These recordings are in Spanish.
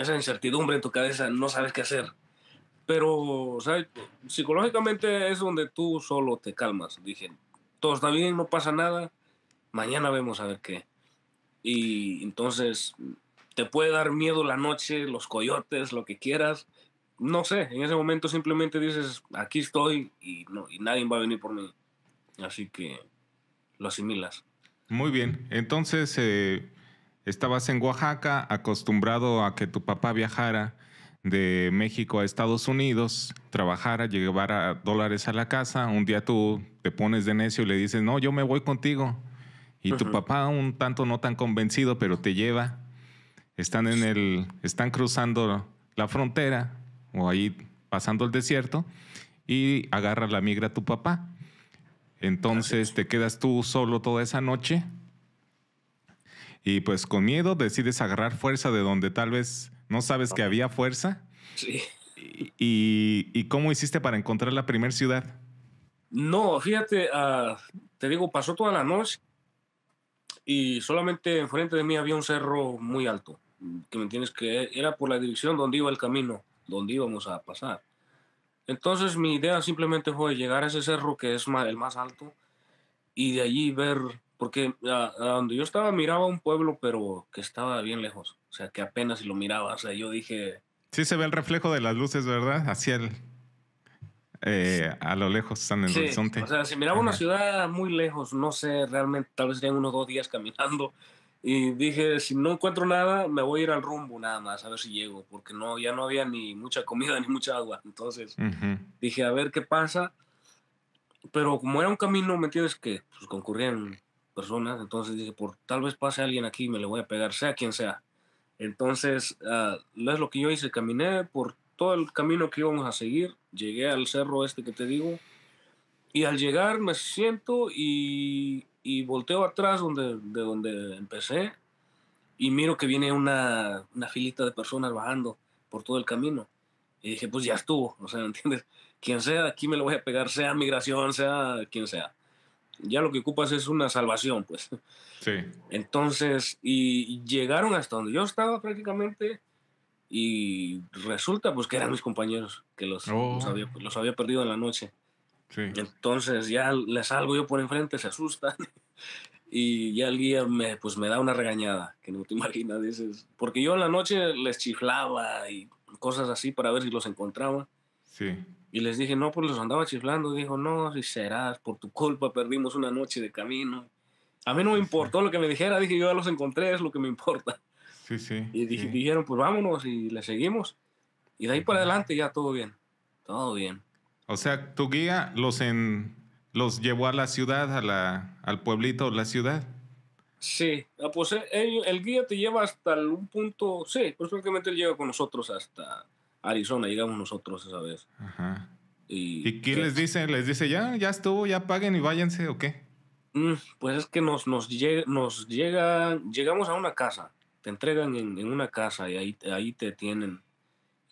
esa incertidumbre en tu cabeza, no sabes qué hacer. Pero, ¿sabes? psicológicamente es donde tú solo te calmas. Dije, todo está bien, no pasa nada, mañana vemos a ver qué. Y entonces te puede dar miedo la noche, los coyotes, lo que quieras. No sé, en ese momento simplemente dices, aquí estoy y, no, y nadie va a venir por mí. Así que lo asimilas. Muy bien, entonces eh, estabas en Oaxaca acostumbrado a que tu papá viajara de México a Estados Unidos, trabajara, llevara dólares a la casa. Un día tú te pones de necio y le dices, no, yo me voy contigo. Y tu papá, un tanto no tan convencido, pero te lleva. Están en el, están cruzando la frontera o ahí pasando el desierto y agarra la migra a tu papá. Entonces te quedas tú solo toda esa noche y pues con miedo decides agarrar fuerza de donde tal vez no sabes que había fuerza. Sí. ¿Y, cómo hiciste para encontrar la primera ciudad? No, fíjate, ah, te digo, pasó toda la noche y solamente enfrente de mí había un cerro muy alto, que me entiendes que era por la dirección donde iba el camino, donde íbamos a pasar. Entonces mi idea simplemente fue llegar a ese cerro que es el más alto y de allí ver, porque a, donde yo estaba miraba un pueblo, pero que estaba bien lejos, o sea, que apenas si lo miraba, o sea, yo dije... Sí se ve el reflejo de las luces, ¿verdad? Hacia el... Eh, a lo lejos están en el horizonte. O sea, si miraba una ciudad muy lejos, no sé, realmente tal vez serían unos dos días caminando. Y dije, si no encuentro nada, me voy a ir al rumbo nada más, a ver si llego, porque no, ya no había ni mucha comida ni mucha agua. Entonces dije, a ver qué pasa. Pero como era un camino, ¿me entiendes? Que pues, concurrían personas, entonces dije, por tal vez pase alguien aquí, me le voy a pegar, sea quien sea. Entonces, uh, es lo que yo hice, caminé por todo el camino que íbamos a seguir, llegué al cerro este que te digo, y al llegar me siento y, y volteo atrás donde, de donde empecé y miro que viene una, una filita de personas bajando por todo el camino. Y dije, pues ya estuvo, o sea, ¿entiendes? Quien sea, aquí me lo voy a pegar, sea migración, sea quien sea. Ya lo que ocupas es una salvación, pues. Sí. Entonces, y llegaron hasta donde yo estaba prácticamente y resulta pues que eran mis compañeros que los, los, oh. había, los había perdido en la noche. Entonces ya les salgo yo por enfrente, se asustan y ya el guía me, pues me da una regañada, que no te imaginas, dices, porque yo en la noche les chiflaba y cosas así para ver si los encontraba. Sí. Y les dije, no, pues los andaba chiflando. Dijo, no, si serás, por tu culpa perdimos una noche de camino. A mí no me importó lo que me dijera, dije, yo ya los encontré, es lo que me importa. Sí, sí. Y dijeron, pues vámonos y le seguimos. Y de ahí para adelante ya todo bien, todo bien. O sea, tu guía los, en, los llevó a la ciudad, a la, al pueblito, la ciudad. Sí, ah, pues eh, el, guía te lleva hasta un punto, sí, pues prácticamente él llega con nosotros hasta Arizona, llegamos nosotros esa vez. Ajá. ¿Y, qué les dice? ¿Les dice ya, ya estuvo, ya paguen y váyanse o qué? Mm, pues es que nos, nos, llega, nos llega, llegamos a una casa, te entregan en, en una casa y ahí, ahí te tienen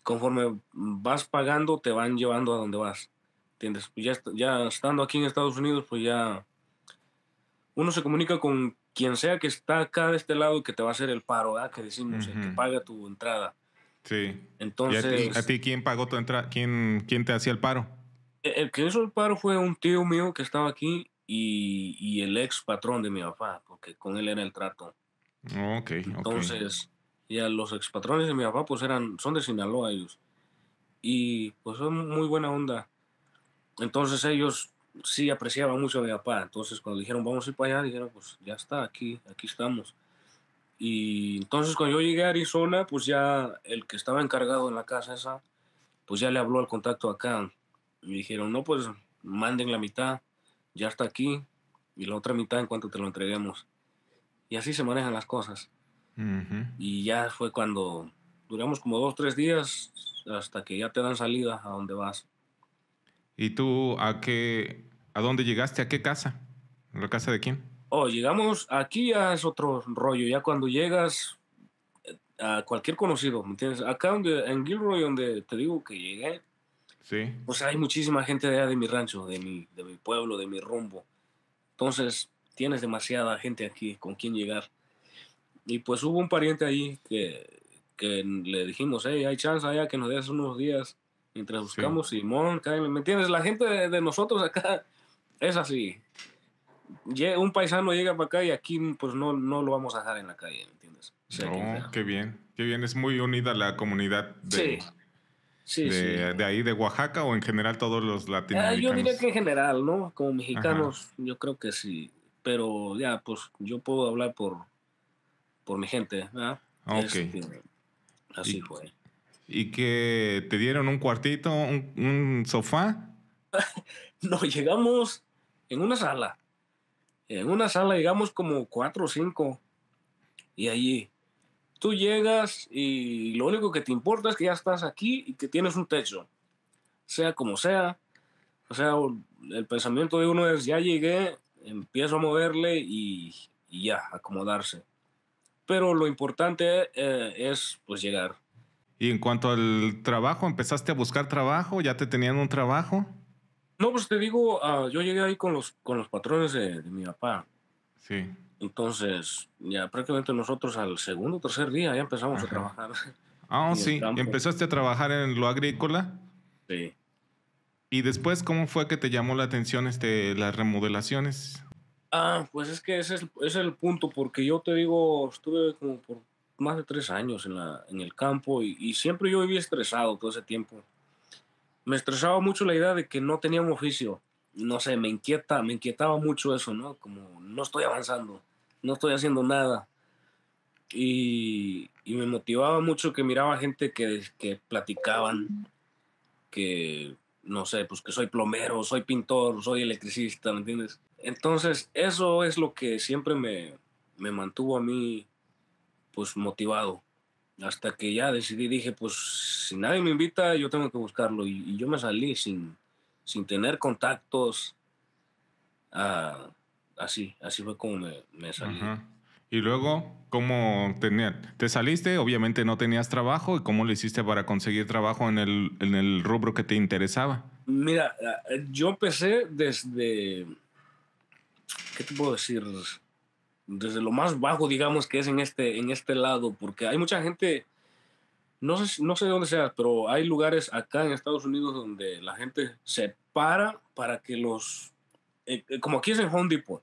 conforme vas pagando, te van llevando a donde vas. ¿Entiendes? Pues ya, ya estando aquí en Estados Unidos, pues ya uno se comunica con quien sea que está acá de este lado que te va a hacer el paro, ¿verdad? que decimos, que paga tu entrada. Sí. Entonces. a ti, quién pagó tu entrada? ¿Quién, ¿Quién te hacía el paro? E, el que hizo el paro fue un tío mío que estaba aquí y, y el ex patrón de mi papá, porque con él era el trato. Ok. Entonces, y a los expatrones de mi papá, pues eran, son de Sinaloa ellos. Y pues son muy buena onda. Entonces ellos sí apreciaban mucho a mi papá. Entonces cuando dijeron, vamos a ir para allá, dijeron, pues ya está, aquí, aquí estamos. Y entonces cuando yo llegué a Arizona, pues ya el que estaba encargado en la casa esa, pues ya le habló al contacto acá. Y dijeron, no, pues manden la mitad, ya está aquí, y la otra mitad en cuanto te lo entreguemos. Y así se manejan las cosas. Y ya fue cuando duramos como dos, tres días hasta que ya te dan salida a donde vas. ¿Y tú a qué, a dónde llegaste? ¿A qué casa? ¿A la casa de quién? Oh, llegamos, aquí ya es otro rollo, ya cuando llegas eh, a cualquier conocido, ¿me entiendes? Acá donde, en Gilroy, donde te digo que llegué, sí. pues hay muchísima gente de allá de mi rancho, de mi, de mi pueblo, de mi rumbo. Entonces, tienes demasiada gente aquí con quien llegar. Y pues hubo un pariente ahí que, que le dijimos, hey, hay chance allá que nos des unos días mientras buscamos Simón, ¿me entiendes? La gente de, nosotros acá es así. Un paisano llega para acá y aquí pues no, no lo vamos a dejar en la calle, ¿me entiendes? oh, qué bien, qué bien, es muy unida la comunidad de, de, ahí, de Oaxaca o en general todos los latinoamericanos. Ah, yo diría que en general, ¿no? Como mexicanos, yo creo que sí, pero ya, pues yo puedo hablar por, por mi gente, ¿verdad? Ok. Este, así fue. ¿Y que te dieron un cuartito, un, sofá? no, llegamos en una sala. En una sala llegamos como cuatro o cinco. Y allí, tú llegas y lo único que te importa es que ya estás aquí y que tienes un techo. Sea como sea. O sea, el pensamiento de uno es, ya llegué, empiezo a moverle y, y ya, acomodarse. Pero lo importante eh, es pues llegar. Y en cuanto al trabajo, ¿empezaste a buscar trabajo? ¿Ya te tenían un trabajo? No, pues te digo, ah, yo llegué ahí con los, con los patrones de, mi papá. Sí. Entonces, ya prácticamente nosotros al segundo o tercer día ya empezamos a trabajar. Ah, sí. ¿Empezaste a trabajar en lo agrícola? Sí. ¿Y después cómo fue que te llamó la atención este, las remodelaciones? Ah, pues es que ese es, ese es el punto, porque yo te digo, estuve como por más de tres años en, la, en el campo y, siempre yo vivía estresado todo ese tiempo. Me estresaba mucho la idea de que no tenía un oficio. No sé, me inquieta, me inquietaba mucho eso, ¿no? Como no estoy avanzando, no estoy haciendo nada. Y, y me motivaba mucho que miraba gente que, que platicaban, que no sé, pues que soy plomero, soy pintor, soy electricista, ¿me entiendes? Entonces, eso es lo que siempre me, me mantuvo a mí pues motivado. Hasta que ya decidí, dije, pues si nadie me invita, yo tengo que buscarlo. Y, yo me salí sin, sin tener contactos. Ah, así, así fue como me, me salí. Y luego, ¿cómo tenía, te saliste? Obviamente no tenías trabajo. ¿Y cómo lo hiciste para conseguir trabajo en el, en el rubro que te interesaba? Mira, ah, yo empecé desde, ¿qué te puedo decir? Desde lo más bajo, digamos, que es en este, en este lado, porque hay mucha gente, no sé, no sé dónde sea, pero hay lugares acá en Estados Unidos donde la gente se para para que los, eh, eh, como aquí es en Home Depot,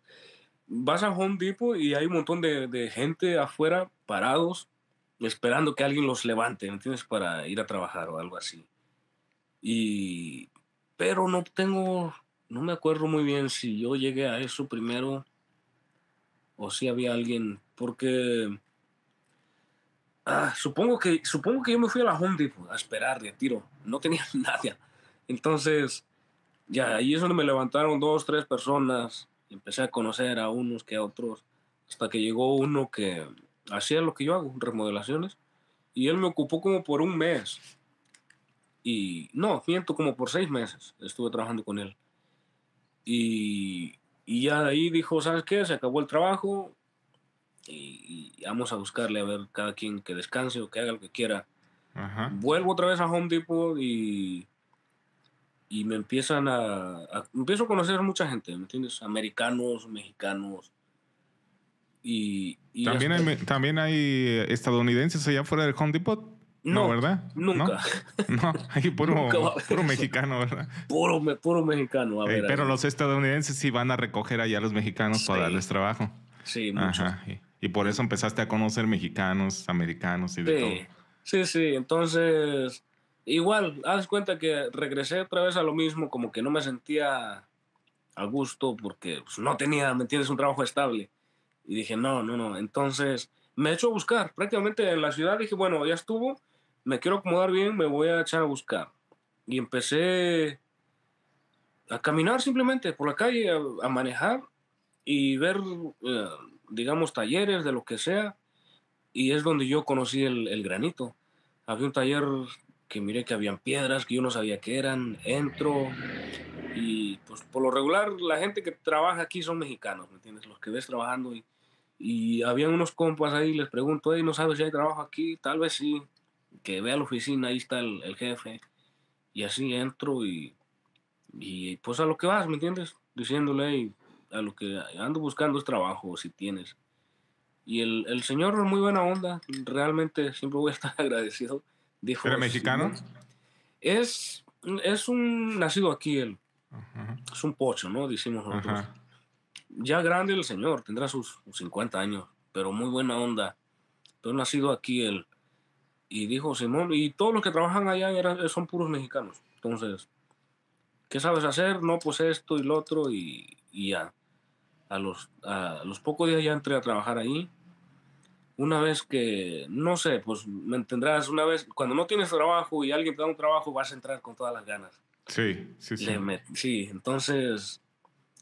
vas a Home Depot y hay un montón de, de, gente afuera parados esperando que alguien los levante, ¿entiendes? Para ir a trabajar o algo así. Y, pero no tengo, no me acuerdo muy bien si yo llegué a eso primero o si había alguien, porque ah, supongo, que, supongo que yo me fui a la Home Depot a esperar de tiro, no tenía nadie. Entonces, ya ahí es donde me levantaron dos, tres personas, empecé a conocer a unos que a otros, hasta que llegó uno que hacía lo que yo hago, remodelaciones, y él me ocupó como por un mes. Y no, miento, como por seis meses estuve trabajando con él. Y y ya ahí dijo, ¿sabes qué? Se acabó el trabajo y, vamos a buscarle a ver cada quien que descanse o que haga lo que quiera. Vuelvo otra vez a Home Depot y, y me empiezan a, Empiezo a conocer mucha gente, ¿me entiendes? Americanos, mexicanos. Y, ¿También, hay, ¿También hay estadounidenses allá fuera del Home Depot? No, ¿verdad? Nunca. No, hay puro, puro mexicano, ¿verdad? Puro, puro mexicano. A ver, pero los estadounidenses sí van a recoger allá a los mexicanos para darles trabajo. Sí. Y, por eso empezaste a conocer mexicanos, americanos y de todo. Sí, sí. Entonces, igual, haz cuenta que regresé otra vez a lo mismo, como que no me sentía a gusto porque pues, no tenía, ¿me entiendes?, un trabajo estable. Y dije, no, no, no. Entonces me he hecho a buscar. Prácticamente en la ciudad dije, bueno, ya estuvo me quiero acomodar bien, me voy a echar a buscar. Y empecé a caminar simplemente por la calle, a, manejar y ver, eh, digamos, talleres de lo que sea. Y es donde yo conocí el, granito. Había un taller que miré que habían piedras que yo no sabía qué eran. Entro y pues por lo regular la gente que trabaja aquí son mexicanos, ¿me entiendes? Los que ves trabajando y, y habían unos compas ahí, les pregunto, ¿no sabes si hay trabajo aquí? Tal vez sí que ve a la oficina, ahí está el, jefe, y así entro y, y, pues a lo que vas, ¿me entiendes? Diciéndole, a lo que ando buscando es trabajo, si tienes. Y el, el señor muy buena onda, realmente siempre voy a estar agradecido. Dijo, ¿Era mexicano? Es, es un nacido aquí, él. Es un pocho, ¿no? Decimos nosotros. Ya grande el señor, tendrá sus 50 años, pero muy buena onda. Pero nacido aquí él. Y dijo Simón, y todos los que trabajan allá eran, son puros mexicanos. Entonces, ¿qué sabes hacer? No, pues esto y lo otro, y, y ya. A los, a los pocos días ya entré a trabajar ahí. Una vez que, no sé, pues me entenderás, una vez, cuando no tienes trabajo y alguien te da un trabajo, vas a entrar con todas las ganas. Sí, sí, sí. sí, entonces,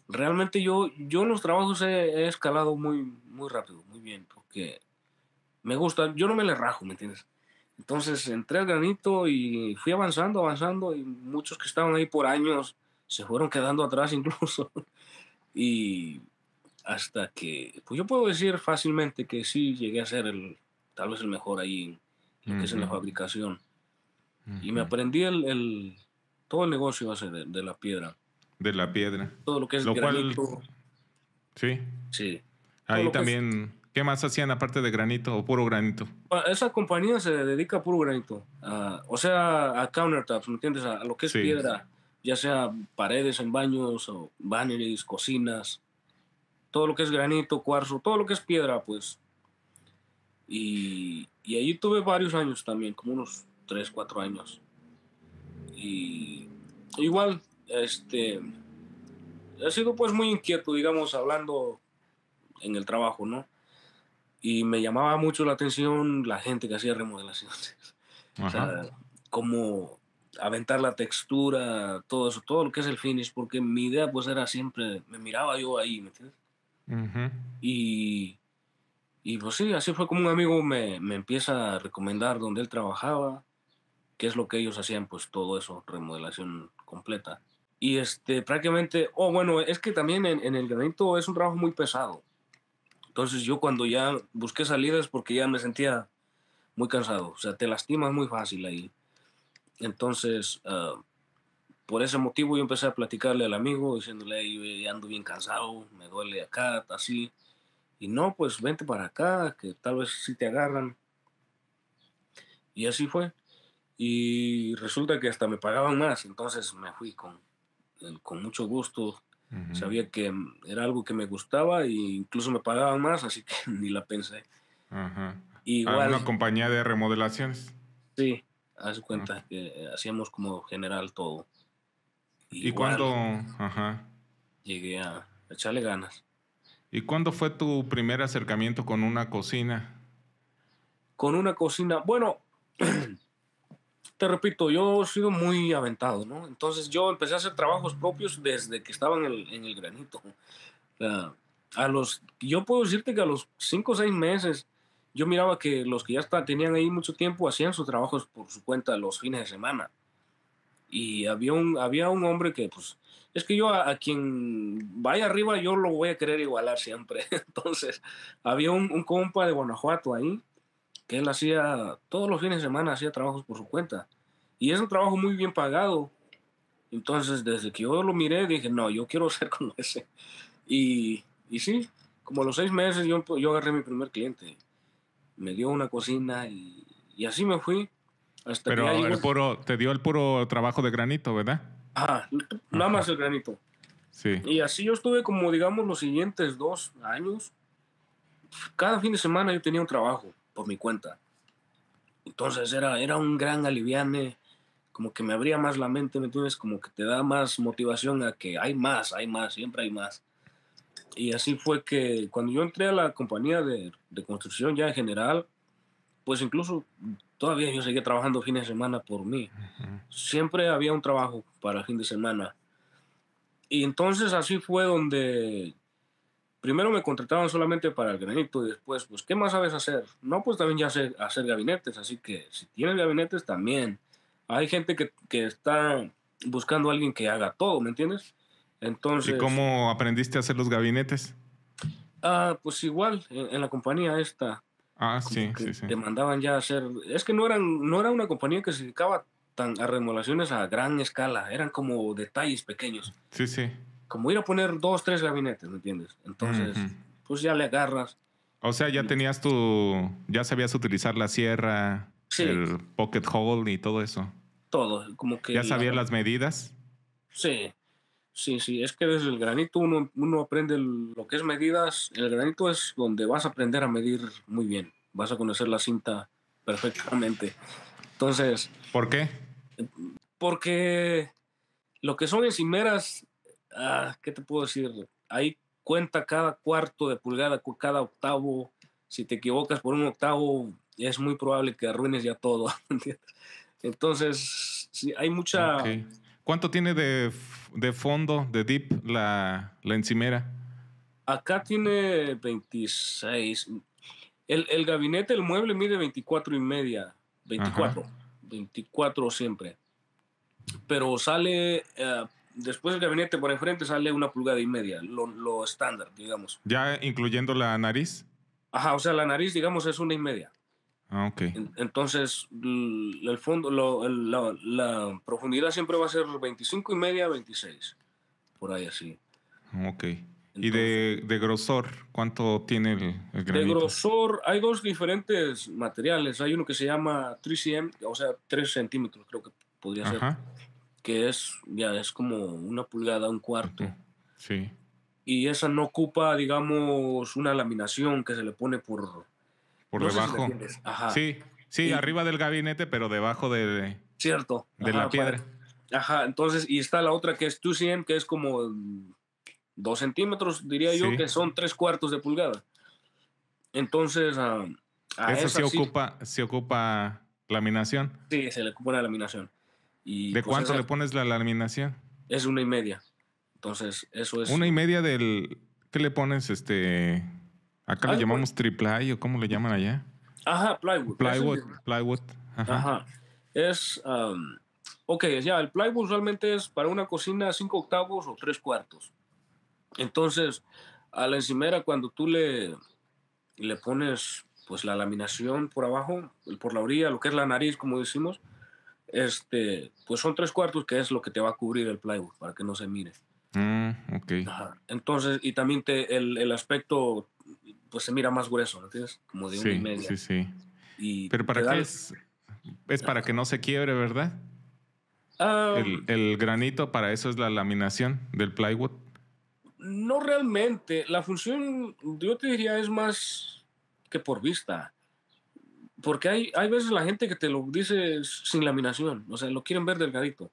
realmente yo, yo en los trabajos he, escalado muy, muy rápido, muy bien, porque me gusta, yo no me le rajo, ¿me entiendes? Entonces entré al granito y fui avanzando, avanzando, y muchos que estaban ahí por años se fueron quedando atrás incluso. y hasta que, pues yo puedo decir fácilmente que sí llegué a ser el, tal vez el mejor ahí en lo que es en la fabricación. Y me aprendí el, el, todo el negocio de, de, la piedra. De la piedra. Todo lo que es lo granito. sí. Sí. Ahí también, ¿qué más hacían aparte de granito o puro granito? Esa compañía se dedica a puro granito. o sea, a countertops, ¿me entiendes? A, lo que es piedra, ya sea paredes en baños o cocinas todo lo que es granito, cuarzo, todo lo que es piedra, pues. Y, y allí tuve varios años también, como unos 3, 4 años. Y igual, este, he sido pues muy inquieto, digamos, hablando en el trabajo, ¿no? Y me llamaba mucho la atención la gente que hacía remodelaciones. O sea, como aventar la textura, todo eso, todo lo que es el finish, porque mi idea pues era siempre, me miraba yo ahí, ¿me entiendes? y, y pues sí, así fue como un amigo me, me, empieza a recomendar donde él trabajaba, qué es lo que ellos hacían, pues todo eso, remodelación completa. Y este, prácticamente, oh bueno, es que también en, en el granito es un trabajo muy pesado. Entonces yo cuando ya busqué salidas porque ya me sentía muy cansado, o sea, te lastimas muy fácil ahí. Entonces, uh, por ese motivo yo empecé a platicarle al amigo, diciéndole, yo ando bien cansado, me duele acá, así. Y no, pues vente para acá, que tal vez sí te agarran. Y así fue. Y resulta que hasta me pagaban más, entonces me fui con, con mucho gusto. Sabía que era algo que me gustaba e incluso me pagaban más, así que ni la pensé. Ajá. Igual, una compañía de remodelaciones? Sí, haz cuenta que hacíamos como general todo. ¿Y cuándo? Ajá. Llegué a echarle ganas. ¿Y cuándo fue tu primer acercamiento con una cocina? Con una cocina, bueno, te repito, yo he sido muy aventado, ¿no? Entonces yo empecé a hacer trabajos propios desde que estaba en el, en el granito. a los, yo puedo decirte que a los cinco o seis meses yo miraba que los que ya está, tenían ahí mucho tiempo hacían sus trabajos por su cuenta los fines de semana y había un, había un hombre que, pues, es que yo a, quien vaya arriba yo lo voy a querer igualar siempre. Entonces, había un, un, compa de Guanajuato ahí, que él hacía, todos los fines de semana hacía trabajos por su cuenta. Y es un trabajo muy bien pagado. Entonces, desde que yo lo miré, dije, no, yo quiero ser como ese. Y, y sí, como a los seis meses yo, yo agarré mi primer cliente. Me dio una cocina y, y así me fui. Pero el puro, te dio el puro trabajo de granito, ¿verdad? Ajá, nada más el granito. Sí. Y así yo estuve como, digamos, los siguientes dos años. Cada fin de semana yo tenía un trabajo por mi cuenta. Entonces era, era un gran aliviane, como que me abría más la mente, ¿me entiendes? Como que te da más motivación a que hay más, hay más, siempre hay más. Y así fue que cuando yo entré a la compañía de, de construcción ya en general, pues incluso todavía yo seguía trabajando fines de semana por mí. Siempre había un trabajo para fin de semana. Y entonces así fue donde primero me contrataban solamente para el granito y después, pues, ¿qué más sabes hacer? No, pues también ya sé hacer gabinetes, así que si tienes gabinetes también. Hay gente que, que está buscando a alguien que haga todo, ¿me entiendes? Entonces... ¿Y cómo aprendiste a hacer los gabinetes? Ah, pues igual, en la compañía esta Ah, sí, sí, sí. Te mandaban ya a hacer. Es que no, eran, no era una compañía que se dedicaba tan, a remodelaciones a gran escala, eran como detalles pequeños. Sí, sí. Como ir a poner dos, tres gabinetes, ¿me entiendes? Entonces, pues ya le agarras. O sea, ya tenías tu, ya sabías utilizar la sierra, el pocket hole y todo eso. Todo, como que... ¿Ya sabías las medidas? Sí, sí, sí. Es que desde el granito uno, uno aprende lo que es medidas. El granito es donde vas a aprender a medir muy bien. Vas a conocer la cinta perfectamente. Entonces... ¿Por qué? Porque lo que son encimeras, ah, ¿qué te puedo decir? Ahí cuenta cada cuarto de pulgada, cada octavo. Si te equivocas por un octavo, es muy probable que arruines ya todo. Entonces, sí, hay mucha... ¿Cuánto tiene de, de, fondo, de deep, la, la encimera? Acá tiene 26. El, el, gabinete, el mueble mide 24 y media. 24. 24 siempre. Pero sale, eh, después del gabinete por enfrente sale una pulgada y media, lo, lo estándar, digamos. ¿Ya incluyendo la nariz? Ajá, o sea, la nariz, digamos, es una y media. Ah, ok. Entonces, el fondo, la, la, profundidad siempre va a ser 25 y media, 26. Por ahí así. Ok. ¿Y de, de, grosor? ¿Cuánto tiene el, el, granito? De grosor, hay dos diferentes materiales. Hay uno que se llama 3cm, o sea, 3 centímetros, creo que podría ser. Que es, ya, es como una pulgada, un cuarto. Sí. Y esa no ocupa, digamos, una laminación que se le pone por... Por debajo. Ajá. Sí, sí, arriba del gabinete, pero debajo de... Cierto. De la piedra. Ajá, entonces, y está la otra que es 2cm, que es como dos centímetros, diría yo, que son tres cuartos de pulgada. Entonces, a esa, se, ocupa, se ocupa laminación. Sí, se le ocupa una laminación. Y, ¿De pues, cuánto le pones la laminación? Es una y media. Entonces, eso es. Una y media del. ¿Qué le pones? Este. Acá le llamamos triple o cómo le llaman allá. Ajá, plywood. Plywood, plywood. Ajá. Es. Um, ok, ya, el plywood usualmente es para una cocina cinco octavos o tres cuartos. Entonces, a la encimera, cuando tú le, le pones pues la laminación por abajo, por la orilla, lo que es la nariz, como decimos, este, pues son tres cuartos, que es lo que te va a cubrir el plywood para que no se mire. Mm, ok. Entonces, y también te, el, el, aspecto, pues se mira más grueso, ¿no entiendes? Como de sí, una y media. Sí, sí. Y Pero ¿para qué es? Es para que no se quiebre, ¿verdad? Ah, el, el, granito, para eso es la laminación del plywood. No realmente. La función, yo te diría, es más que por vista. Porque hay, hay veces la gente que te lo dice sin laminación, o sea, lo quieren ver delgadito.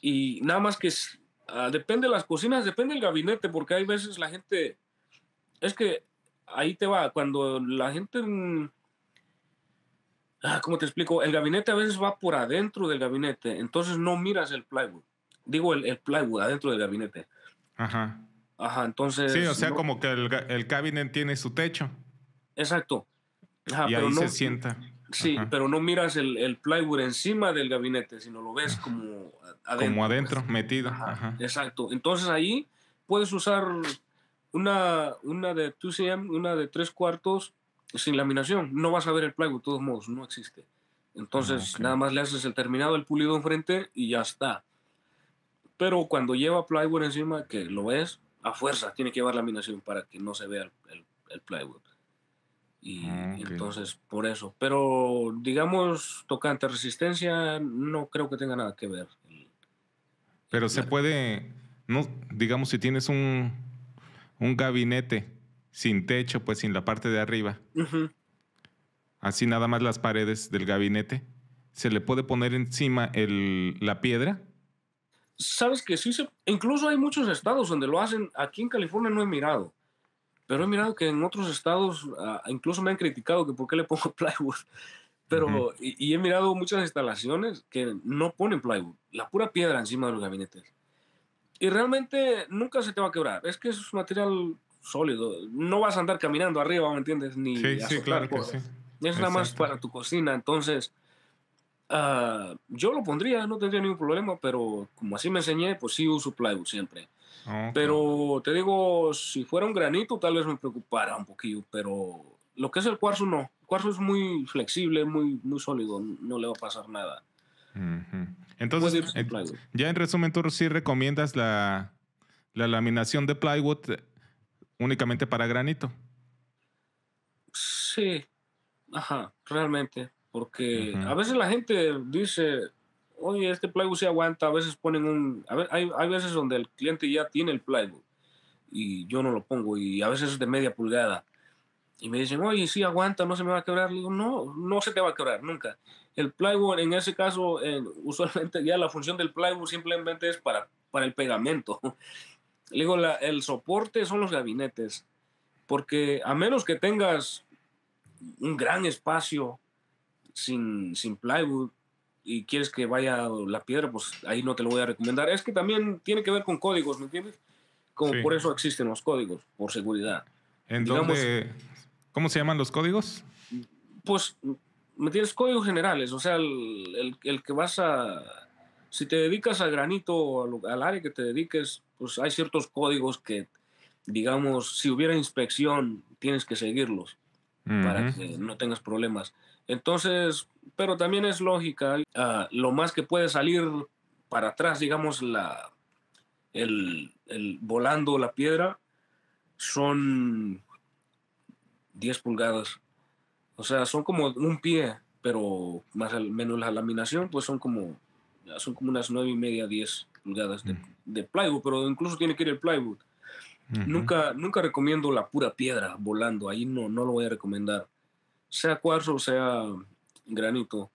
Y nada más que uh, depende de las cocinas, depende del gabinete, porque hay veces la gente, es que ahí te va, cuando la gente, ah, ¿cómo te explico? El gabinete a veces va por adentro del gabinete, entonces no miras el plywood. Digo el, el plywood adentro del gabinete. Ajá. Ajá, entonces... Sí, o sea, como que el, el cabinet tiene su techo. Exacto. Ajá, y ahí se sienta. Sí, pero no miras el, el, plywood encima del gabinete, sino lo ves como adentro. Como adentro, metido. Ajá, Exacto. Entonces ahí puedes usar una, una de 2cm, una de 3 cuartos sin laminación. No vas a ver el plywood, de todos modos, no existe. Entonces nada más le haces el terminado, el pulido enfrente y ya está. Pero cuando lleva plywood encima, que lo ves, a fuerza tiene que llevar laminación para que no se vea el, el, plywood. Y Ah, entonces, por eso. Pero, digamos, tocante resistencia, no creo que tenga nada que ver. Pero se puede, no, digamos, si tienes un, un gabinete sin techo, pues sin la parte de arriba, así nada más las paredes del gabinete, ¿se le puede poner encima el, la piedra? Sabes que sí, se, incluso hay muchos estados donde lo hacen. Aquí en California no he mirado, pero he mirado que en otros estados, ah, incluso me han criticado que por qué le pongo plywood. Pero, Ujú. y, y he mirado muchas instalaciones que no ponen plywood, la pura piedra encima de los gabinetes. Y realmente nunca se te va a quebrar. Es que es un material sólido. No vas a andar caminando arriba, ¿me entiendes? Ni Sí, sí, claro que sí. Es nada más Exacto. para tu cocina. Entonces, ah, yo lo pondría, no tendría ningún problema, pero como así me enseñé, pues sí uso plywood siempre. Ok. Pero te digo, si fuera un granito, tal vez me preocupara un poquillo, pero lo que es el cuarzo, no. El cuarzo es muy flexible, muy, muy sólido, no le va a pasar nada. Entonces, eh, ya en resumen, tú sí recomiendas la, la laminación de plywood eh, únicamente para granito. Sí, ajá, realmente. Porque a veces la gente dice, oye, este plywood se aguanta, a veces ponen un, a ver, hay, hay veces donde el cliente ya tiene el plywood y yo no lo pongo y a veces es de media pulgada. Y me dicen, oye, sí aguanta, no se me va a quebrar. Le digo, no, no se te va a quebrar nunca. El plywood, en ese caso, usualmente ya la función del plywood simplemente es para, para el pegamento. Le digo, la, el soporte son los gabinetes, porque a menos que tengas un gran espacio sin, sin plywood y quieres que vaya la piedra, pues ahí no te lo voy a recomendar. Es que también tiene que ver con códigos, ¿me entiendes? Como por eso existen los códigos, por seguridad. ¿En dónde? ¿Cómo se llaman los códigos? Pues, ¿me tienes códigos generales? O sea, el, el, que vas a... Si te dedicas a granito, al, área que te dediques, pues hay ciertos códigos que, digamos, si hubiera inspección, tienes que seguirlos para que no tengas problemas. Entonces, pero también es lógica, ah, lo más que puede salir para atrás, digamos, la, el, el, volando la piedra, son 10 pulgadas. O sea, son como un pie, pero más o menos la laminación, pues son como, son como unas 9 y media, 10 pulgadas de, de plywood, pero incluso tiene que ir el plywood. Nunca, nunca recomiendo la pura piedra volando, ahí no, no lo voy a recomendar sea cuarzo sea granito,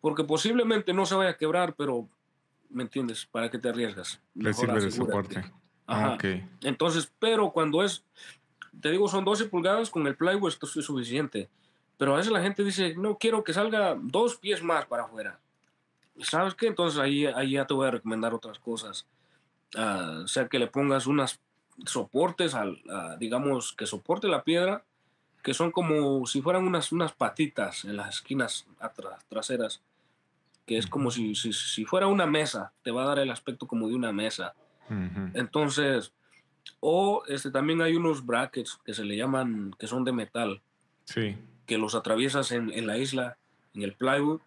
porque posiblemente no se vaya a quebrar, pero ¿me entiendes? ¿Para qué te arriesgas? Le sirve de soporte. Ajá. Entonces, pero cuando es, te digo, son 12 pulgadas, con el plywood esto es suficiente. Pero a veces la gente dice, no, quiero que salga dos pies más para afuera. ¿Sabes qué? Entonces ahí, ahí ya te voy a recomendar otras cosas. Ah, o sea, que le pongas unas soportes, al, digamos, que soporte la piedra que son como si fueran unas, unas patitas en las esquinas traseras, que es como si, si, si, fuera una mesa, te va a dar el aspecto como de una mesa. Entonces, o este, también hay unos brackets que se le llaman, que son de metal, sí. que los atraviesas en, en la isla, en el plywood,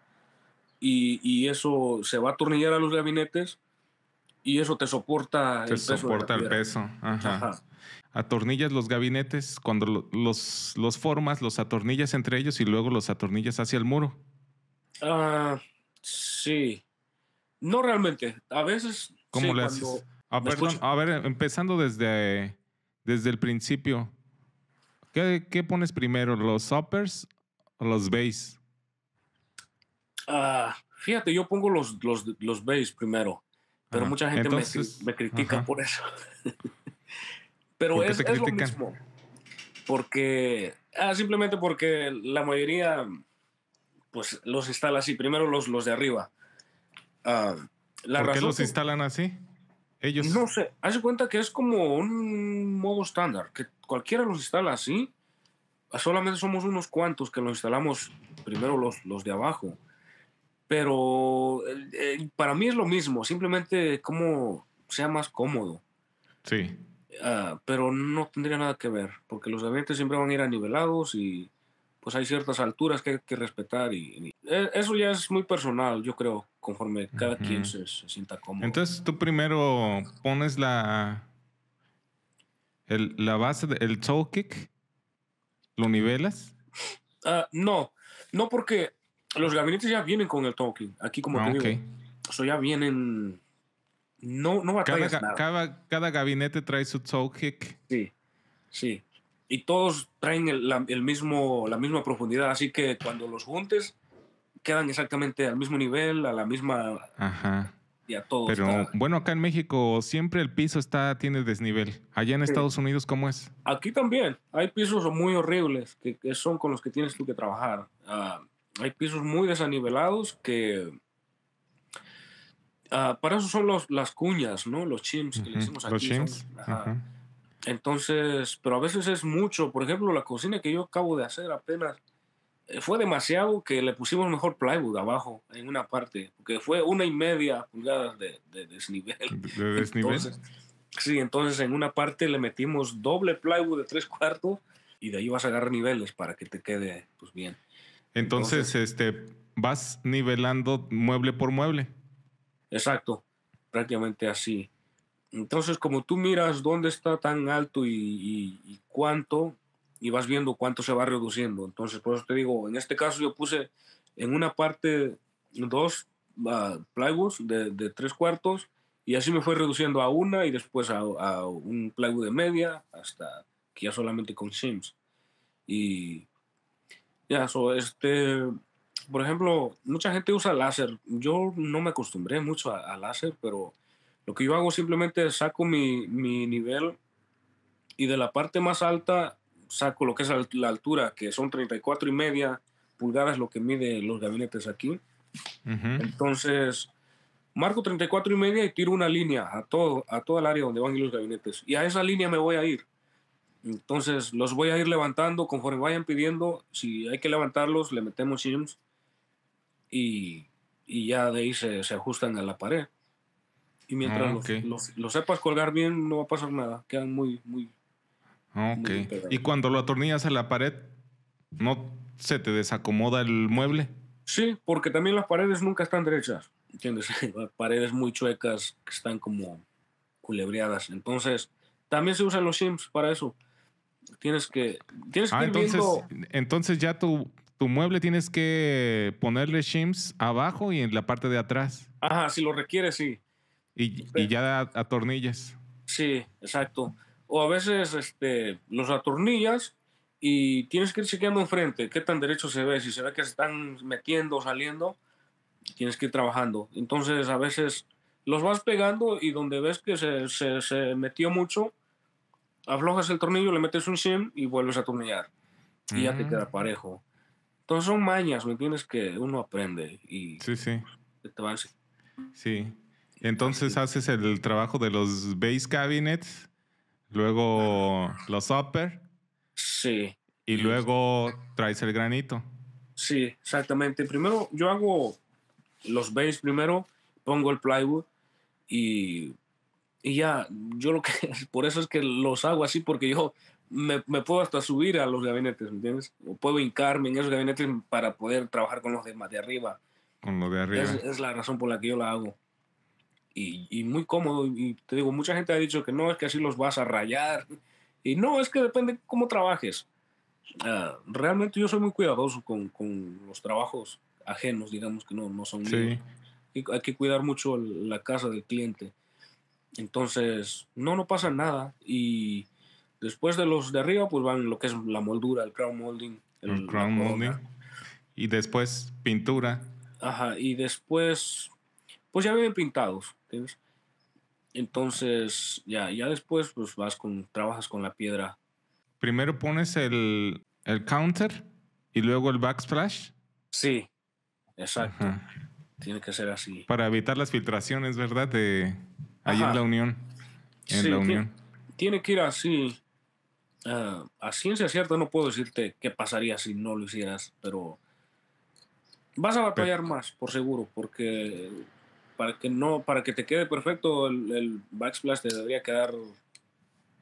y, y, eso se va a atornillar a los gabinetes y eso te soporta te el peso. soporta el peso. Ajá atornillas los gabinetes, cuando los, los formas, los atornillas entre ellos y luego los atornillas hacia el muro. Ah, sí. No realmente. A veces. ¿Cómo le haces? Ah, perdón, a ver, empezando desde, desde el principio. ¿Qué, ¿Qué, pones primero, los uppers o los base? Ah, fíjate, yo pongo los, los, los base primero, pero mucha gente me, me, critica por eso. Pero es, es, lo mismo. Porque, ah, simplemente porque la mayoría, pues los instala así. Primero los, los de arriba. Ah, ¿Por qué los instalan así? Ellos. No sé, hace cuenta que es como un modo estándar, que cualquiera los instala así. Solamente somos unos cuantos que los instalamos primero los, los de abajo. Pero eh, para mí es lo mismo, simplemente como sea más cómodo. Sí. Ah, pero no tendría nada que ver, porque los gabinetes siempre van a ir a nivelados y pues hay ciertas alturas que hay que respetar y, e, eso ya es muy personal, yo creo, conforme cada quien se, sienta cómodo. Entonces tú primero pones la, el, la base del toe kick, ¿lo nivelas? Uh, no, no porque los gabinetes ya vienen con el kick, aquí como ah, te digo, eso ya vienen no, no batallas cada, nada. Cada, gabinete trae su kick. Sí, sí. Y todos traen el, la, el mismo, la misma profundidad, así que cuando los juntes quedan exactamente al mismo nivel, a la misma... Ajá. Y a todos. Pero bueno, acá en México siempre el piso está, tiene desnivel. Allá en Estados Unidos, ¿cómo es? Aquí también. Hay pisos muy horribles que, que son con los que tienes tú que trabajar. Uh, hay pisos muy desanivelados que Ah, para eso son los, las cuñas, ¿no? Los chimps que le decimos aquí. Los chimps. Entonces, pero a veces es mucho. Por ejemplo, la cocina que yo acabo de hacer apenas eh, fue demasiado que le pusimos mejor plywood abajo en una parte, porque fue una y media pulgadas de, de desnivel. ¿De desnivel? sí, entonces en una parte le metimos doble plywood de tres cuartos y de ahí vas a agarrar niveles para que te quede pues bien. Entonces, entonces este, vas nivelando mueble por mueble. Exacto, prácticamente así. Entonces, como tú miras dónde está tan alto y, cuánto, y vas viendo cuánto se va reduciendo. Entonces, por eso te digo, en este caso yo puse en una parte dos uh, plywoods de, de, tres cuartos y así me fue reduciendo a una y después a, a un plywood de media hasta que ya solamente con shims. Y ya, so, este, por ejemplo, mucha gente usa láser. Yo no me acostumbré mucho a, a láser, pero lo que yo hago simplemente es saco mi, mi nivel y de la parte más alta saco lo que es la altura, que son 34 y media pulgadas lo que mide los gabinetes aquí. Uh -huh. Entonces, marco 34 y media y tiro una línea a todo, a toda el área donde van los gabinetes. Y a esa línea me voy a ir. Entonces, los voy a ir levantando conforme vayan pidiendo. Si hay que levantarlos, le metemos shims y, y ya de ahí se, se, ajustan a la pared. Y mientras oh, okay. los, los, los, sepas colgar bien, no va a pasar nada. Quedan muy, muy. Ok. Muy y cuando lo atornillas a la pared, ¿no se te desacomoda el mueble? Sí, porque también las paredes nunca están derechas. ¿Entiendes? paredes muy chuecas que están como culebreadas. Entonces, también se usan los shims para eso. Tienes que. Tienes que ah, ir entonces, viendo... entonces ya tu, tu mueble tienes que ponerle shims abajo y en la parte de atrás. Ajá, si lo requiere, sí. Y, y ya atornillas. Sí, exacto. O a veces este, los atornillas y tienes que ir chequeando enfrente qué tan derecho se ve. Si se ve que se están metiendo o saliendo, tienes que ir trabajando. Entonces, a veces los vas pegando y donde ves que se, se, se metió mucho, aflojas el tornillo, le metes un shim y vuelves a atornillar. Y mm. ya te queda parejo. Entonces son mañas, ¿me entiendes? Que uno aprende y sí, sí. te van... Sí. Entonces haces el trabajo de los base cabinets, luego los upper. Sí. Y luego traes el granito. Sí, exactamente. Primero yo hago los base primero, pongo el plywood y, y ya, yo lo que, por eso es que los hago así, porque yo me, me, puedo hasta subir a los gabinetes, ¿me entiendes? O puedo hincarme en esos gabinetes para poder trabajar con los de, de arriba. Con los de arriba. Es, es, la razón por la que yo la hago. Y, y, muy cómodo. Y te digo, mucha gente ha dicho que no, es que así los vas a rayar. Y no, es que depende cómo trabajes. Uh, realmente yo soy muy cuidadoso con, con, los trabajos ajenos, digamos que no, no son sí. míos. Y hay que cuidar mucho la casa del cliente. Entonces, no, no pasa nada. Y después de los de arriba, pues van lo que es la moldura, el crown molding. El, el crown molding. Y después pintura. Ajá, y después, pues ya vienen pintados. Entonces, ya, ya después, pues vas con, trabajas con la piedra. Primero pones el, el counter y luego el backsplash. Sí, exacto. Ajá. Tiene que ser así. Para evitar las filtraciones, ¿verdad? De ahí en la unión. En sí, la unión. Tiene, tiene que ir así. Uh, a ciencia cierta no puedo decirte qué pasaría si no lo hicieras, pero vas a batallar pero, más, por seguro, porque para que no, para que te quede perfecto el, el backsplash te debería quedar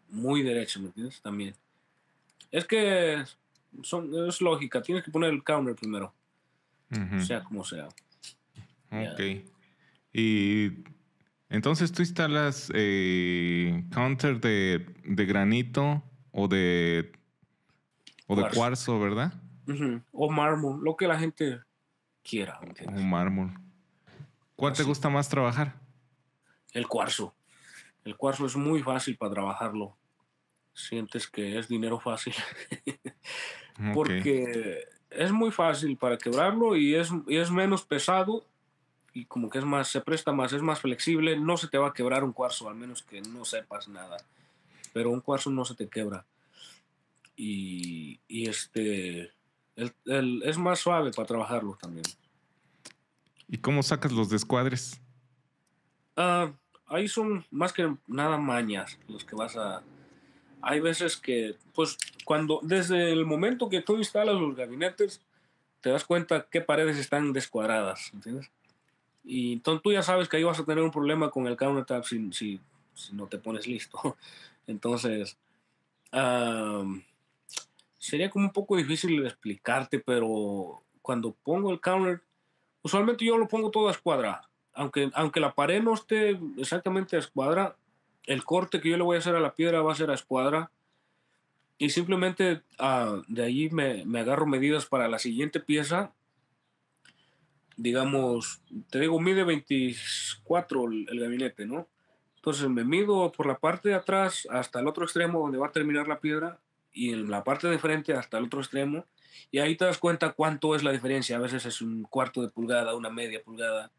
muy derecho, ¿me entiendes? También. Es que son, es lógica, tienes que poner el counter primero, uh -huh. sea como sea. Ok. Yeah. Y entonces tú instalas eh, counter de, de, granito o de o cuarzo. de cuarzo, ¿verdad? Uh -huh. O mármol, lo que la gente quiera. O mármol. ¿Cuál Así. te gusta más trabajar? El cuarzo. El cuarzo es muy fácil para trabajarlo. Sientes que es dinero fácil. Porque okay. es muy fácil para quebrarlo y es, y es menos pesado y como que es más, se presta más, es más flexible, no se te va a quebrar un cuarzo, al menos que no sepas nada. Pero un cuarzo no se te quebra. Y, y este, el, el, es más suave para trabajarlo también. ¿Y cómo sacas los descuadres? Uh, ahí son más que nada mañas los que vas a... Hay veces que, pues, cuando, desde el momento que tú instalas los gabinetes, te das cuenta qué paredes están descuadradas, ¿entiendes? Y entonces tú ya sabes que ahí vas a tener un problema con el countertop si, si, si no te pones listo. Entonces, sería como un poco difícil de explicarte, pero cuando pongo el counter, usualmente yo lo pongo todo a escuadra. Aunque, aunque la pared no esté exactamente a escuadra, el corte que yo le voy a hacer a la piedra va a ser a escuadra. y simplemente ah, de allí me, me agarro medidas para la siguiente pieza. Digamos, te digo, mide 24 el, el gabinete, ¿no? Entonces me mido por la parte de atrás hasta el otro extremo donde va a terminar la piedra y en la parte de frente hasta el otro extremo. Y ahí te das cuenta cuánto es la diferencia. A veces es un cuarto de pulgada, una media pulgada.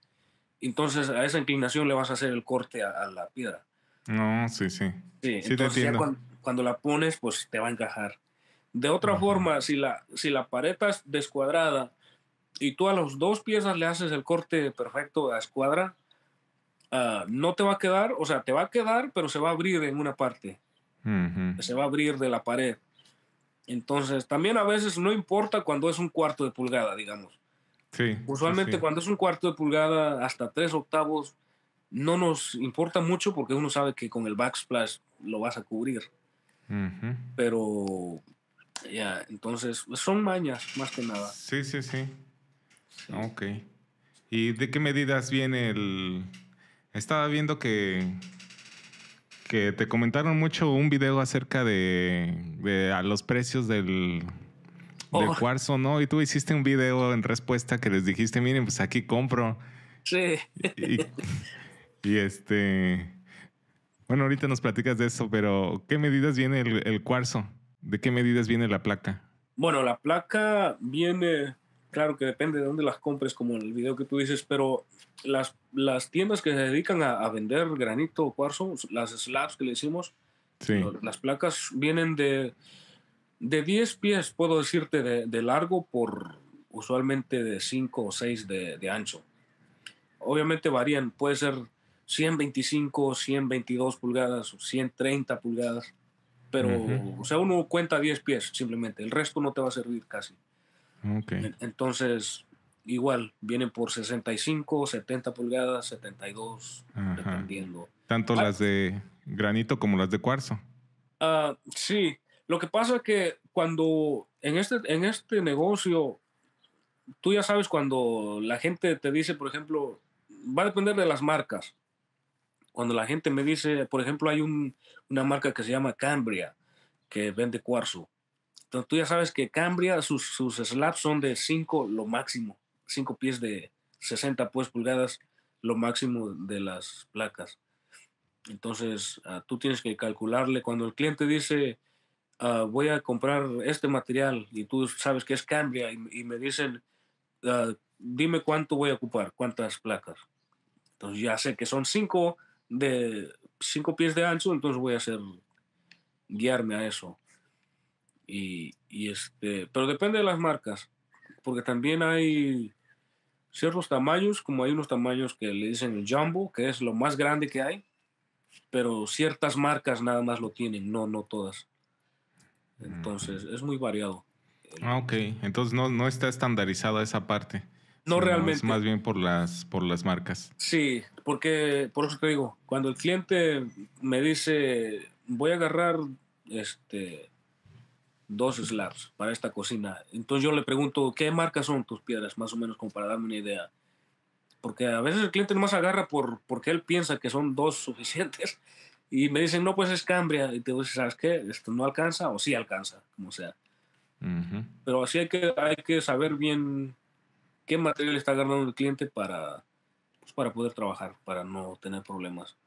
Entonces a esa inclinación le vas a hacer el corte a, a la piedra. No, sí, sí. Sí, Sí, te entonces ya entiendo. cuando, cuando la pones, pues te va a encajar. De otra Ajá. forma, si la, si la pared está descuadrada y tú a las dos piezas le haces el corte perfecto a escuadra, ah, no te va a quedar, o sea, te va a quedar, pero se va a abrir en una parte, Ujú. se va a abrir de la pared. Entonces, también a veces no importa cuando es un cuarto de pulgada, digamos. Sí. Usualmente sí. cuando es un cuarto de pulgada hasta tres octavos, no nos importa mucho porque uno sabe que con el backsplash lo vas a cubrir. Ujú. Pero ya, entonces son mañas más que nada. Sí, sí, sí. Ok. ¿Y de qué medidas viene el...? Estaba viendo que, que te comentaron mucho un video acerca de, de a los precios del, del Oh. cuarzo, ¿no? Y tú hiciste un video en respuesta que les dijiste, miren, pues aquí compro. Sí, Y, y este... Bueno, ahorita nos platicas de eso, pero ¿qué medidas viene el, el cuarzo? ¿De qué medidas viene la placa? bueno, la placa viene, claro que depende de dónde las compres, como en el video que tú dices, pero las, las tiendas que se dedican a, a vender granito o cuarzo, las slabs que le decimos, Sí. las placas vienen de, de 10 pies, puedo decirte, de, de largo por usualmente de 5 o 6 de, de ancho. Obviamente varían, puede ser 125, 122 pulgadas, o 130 pulgadas, pero, Ujú. o sea, uno cuenta 10 pies simplemente, el resto no te va a servir casi. Entonces, igual, vienen por 65, 70 pulgadas, 72, Ajá. dependiendo. Tanto Ah. las de granito como las de cuarzo. Ah, sí, lo que pasa es que cuando en este, en este negocio, tú ya sabes cuando la gente te dice, por ejemplo, va a depender de las marcas. Cuando la gente me dice, por ejemplo, hay un- una marca que se llama Cambria, que vende cuarzo. Tú ya sabes que Cambria, sus, sus slabs son de 5 lo máximo, 5 pies de 60 pues, pulgadas, lo máximo de las placas. Entonces, ah, tú tienes que calcularle. Cuando el cliente dice, ah, voy a comprar este material y tú sabes que es Cambria y, me dicen, ah, dime cuánto voy a ocupar, cuántas placas. Entonces ya sé que son cinco de cinco pies de ancho, entonces voy a hacer guiarme a eso. Y, y este, pero depende de las marcas, porque también hay ciertos tamaños, como hay unos tamaños que le dicen el jumbo, que es lo más grande que hay, pero ciertas marcas nada más lo tienen, no, no todas. Entonces es muy variado. Ah, ok. Entonces no, no está estandarizada esa parte. No realmente. Es más bien por las, por las marcas. Sí, porque por eso te digo, cuando el cliente me dice, voy a agarrar este dos slabs para esta cocina, entonces yo le pregunto, ¿qué marcas son tus piedras? Más o menos como para darme una idea. Porque a veces el cliente nomás agarra por, porque él piensa que son dos suficientes y me dicen, no, pues es Cambria. Y te digo, ¿sabes qué? Esto no alcanza o sí alcanza, como sea. Ujú. Pero así hay que, hay que saber bien qué material está agarrando el cliente para, pues, para poder trabajar, para no tener problemas.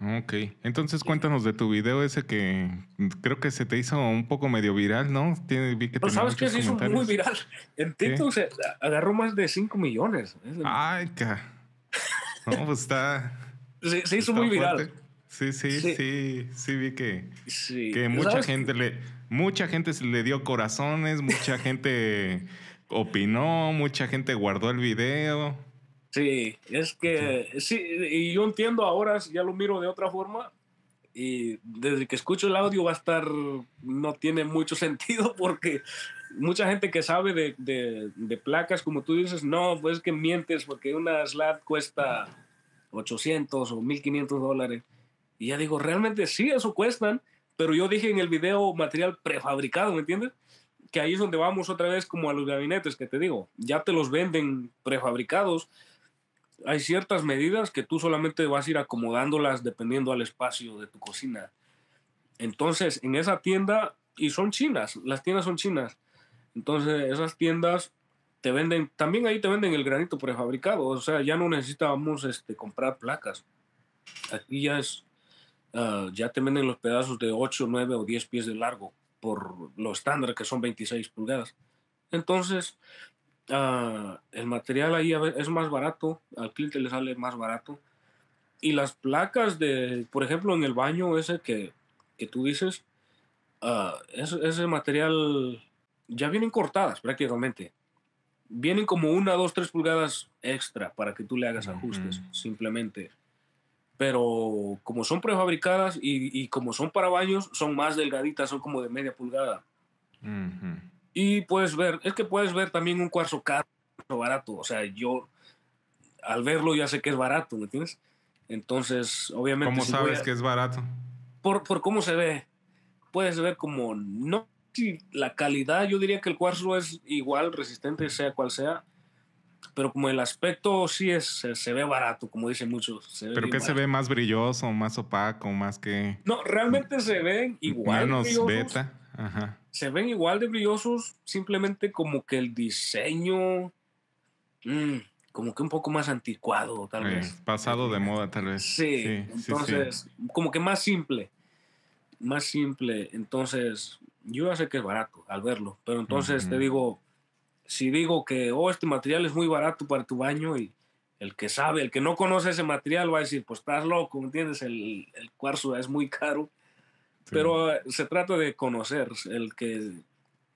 Ok. Entonces cuéntanos de tu video ese que creo que se te hizo un poco medio viral, ¿no? Tiene, vi que Pero sabes que se hizo muy viral. En TikTok se agarró más de 5 millones. Es- Ay, ca. No, pues está. se, se hizo está muy viral. Sí, sí, sí, Sí. sí, vi que, Sí. que mucha gente le, mucha gente se le dio corazones, mucha gente opinó, mucha gente guardó el video. Sí, es que sí, y yo entiendo ahora, ya lo miro de otra forma. Y desde que escucho el audio va a estar, no tiene mucho sentido porque mucha gente que sabe de, de, de placas, como tú dices, no, pues que mientes porque una slab cuesta 800 o 1500 dólares. Y ya digo, realmente sí, eso cuestan, pero yo dije en el video material prefabricado, ¿me entiendes? Que ahí es donde vamos otra vez como a los gabinetes que te digo, ya te los venden prefabricados. Hay ciertas medidas que tú solamente vas a ir acomodándolas dependiendo al espacio de tu cocina. Entonces, en esa tienda, y son chinas, las tiendas son chinas. Entonces, esas tiendas te venden, también ahí te venden el granito prefabricado, o sea, ya no necesitábamos este, comprar placas. Aquí ya es, ah, ya te venden los pedazos de 8, 9 o 10 pies de largo por lo estándar que son 26 pulgadas. Entonces, ah, el material ahí es más barato, al cliente le sale más barato. Y las placas de, por ejemplo, en el baño ese que, que tú dices, uh, ese, material ya vienen cortadas prácticamente. Vienen como una, dos, tres pulgadas extra para que tú le hagas ajustes, simplemente. Pero como son prefabricadas y, y, como son para baños, son más delgaditas, son como de media pulgada. Y puedes ver, es que puedes ver también un cuarzo caro, barato. O sea, yo al verlo ya sé que es barato, ¿me entiendes? Entonces, obviamente. ¿Cómo sabes que es barato? Por, por cómo se ve. Puedes ver como, no si la calidad, yo diría que el cuarzo es igual, resistente, sea cual sea, pero como el aspecto sí es, se, ve barato, como dicen muchos. ¿Pero qué se ve más brilloso, más opaco, más que...? No, realmente se ven igual Menos beta. Ajá. Se ven igual de brillosos, simplemente como que el diseño... Mm, como que un poco más anticuado, tal vez. Pasado de moda, tal vez. Sí, entonces, como que más simple. Más simple. Entonces, yo ya sé que es barato al verlo, pero entonces te digo, si digo que, oh, este material es muy barato para tu baño y el que sabe, el que no conoce ese material va a decir, pues estás loco, ¿entiendes? El, el cuarzo es muy caro. Pero eh, se trata de conocer. El que,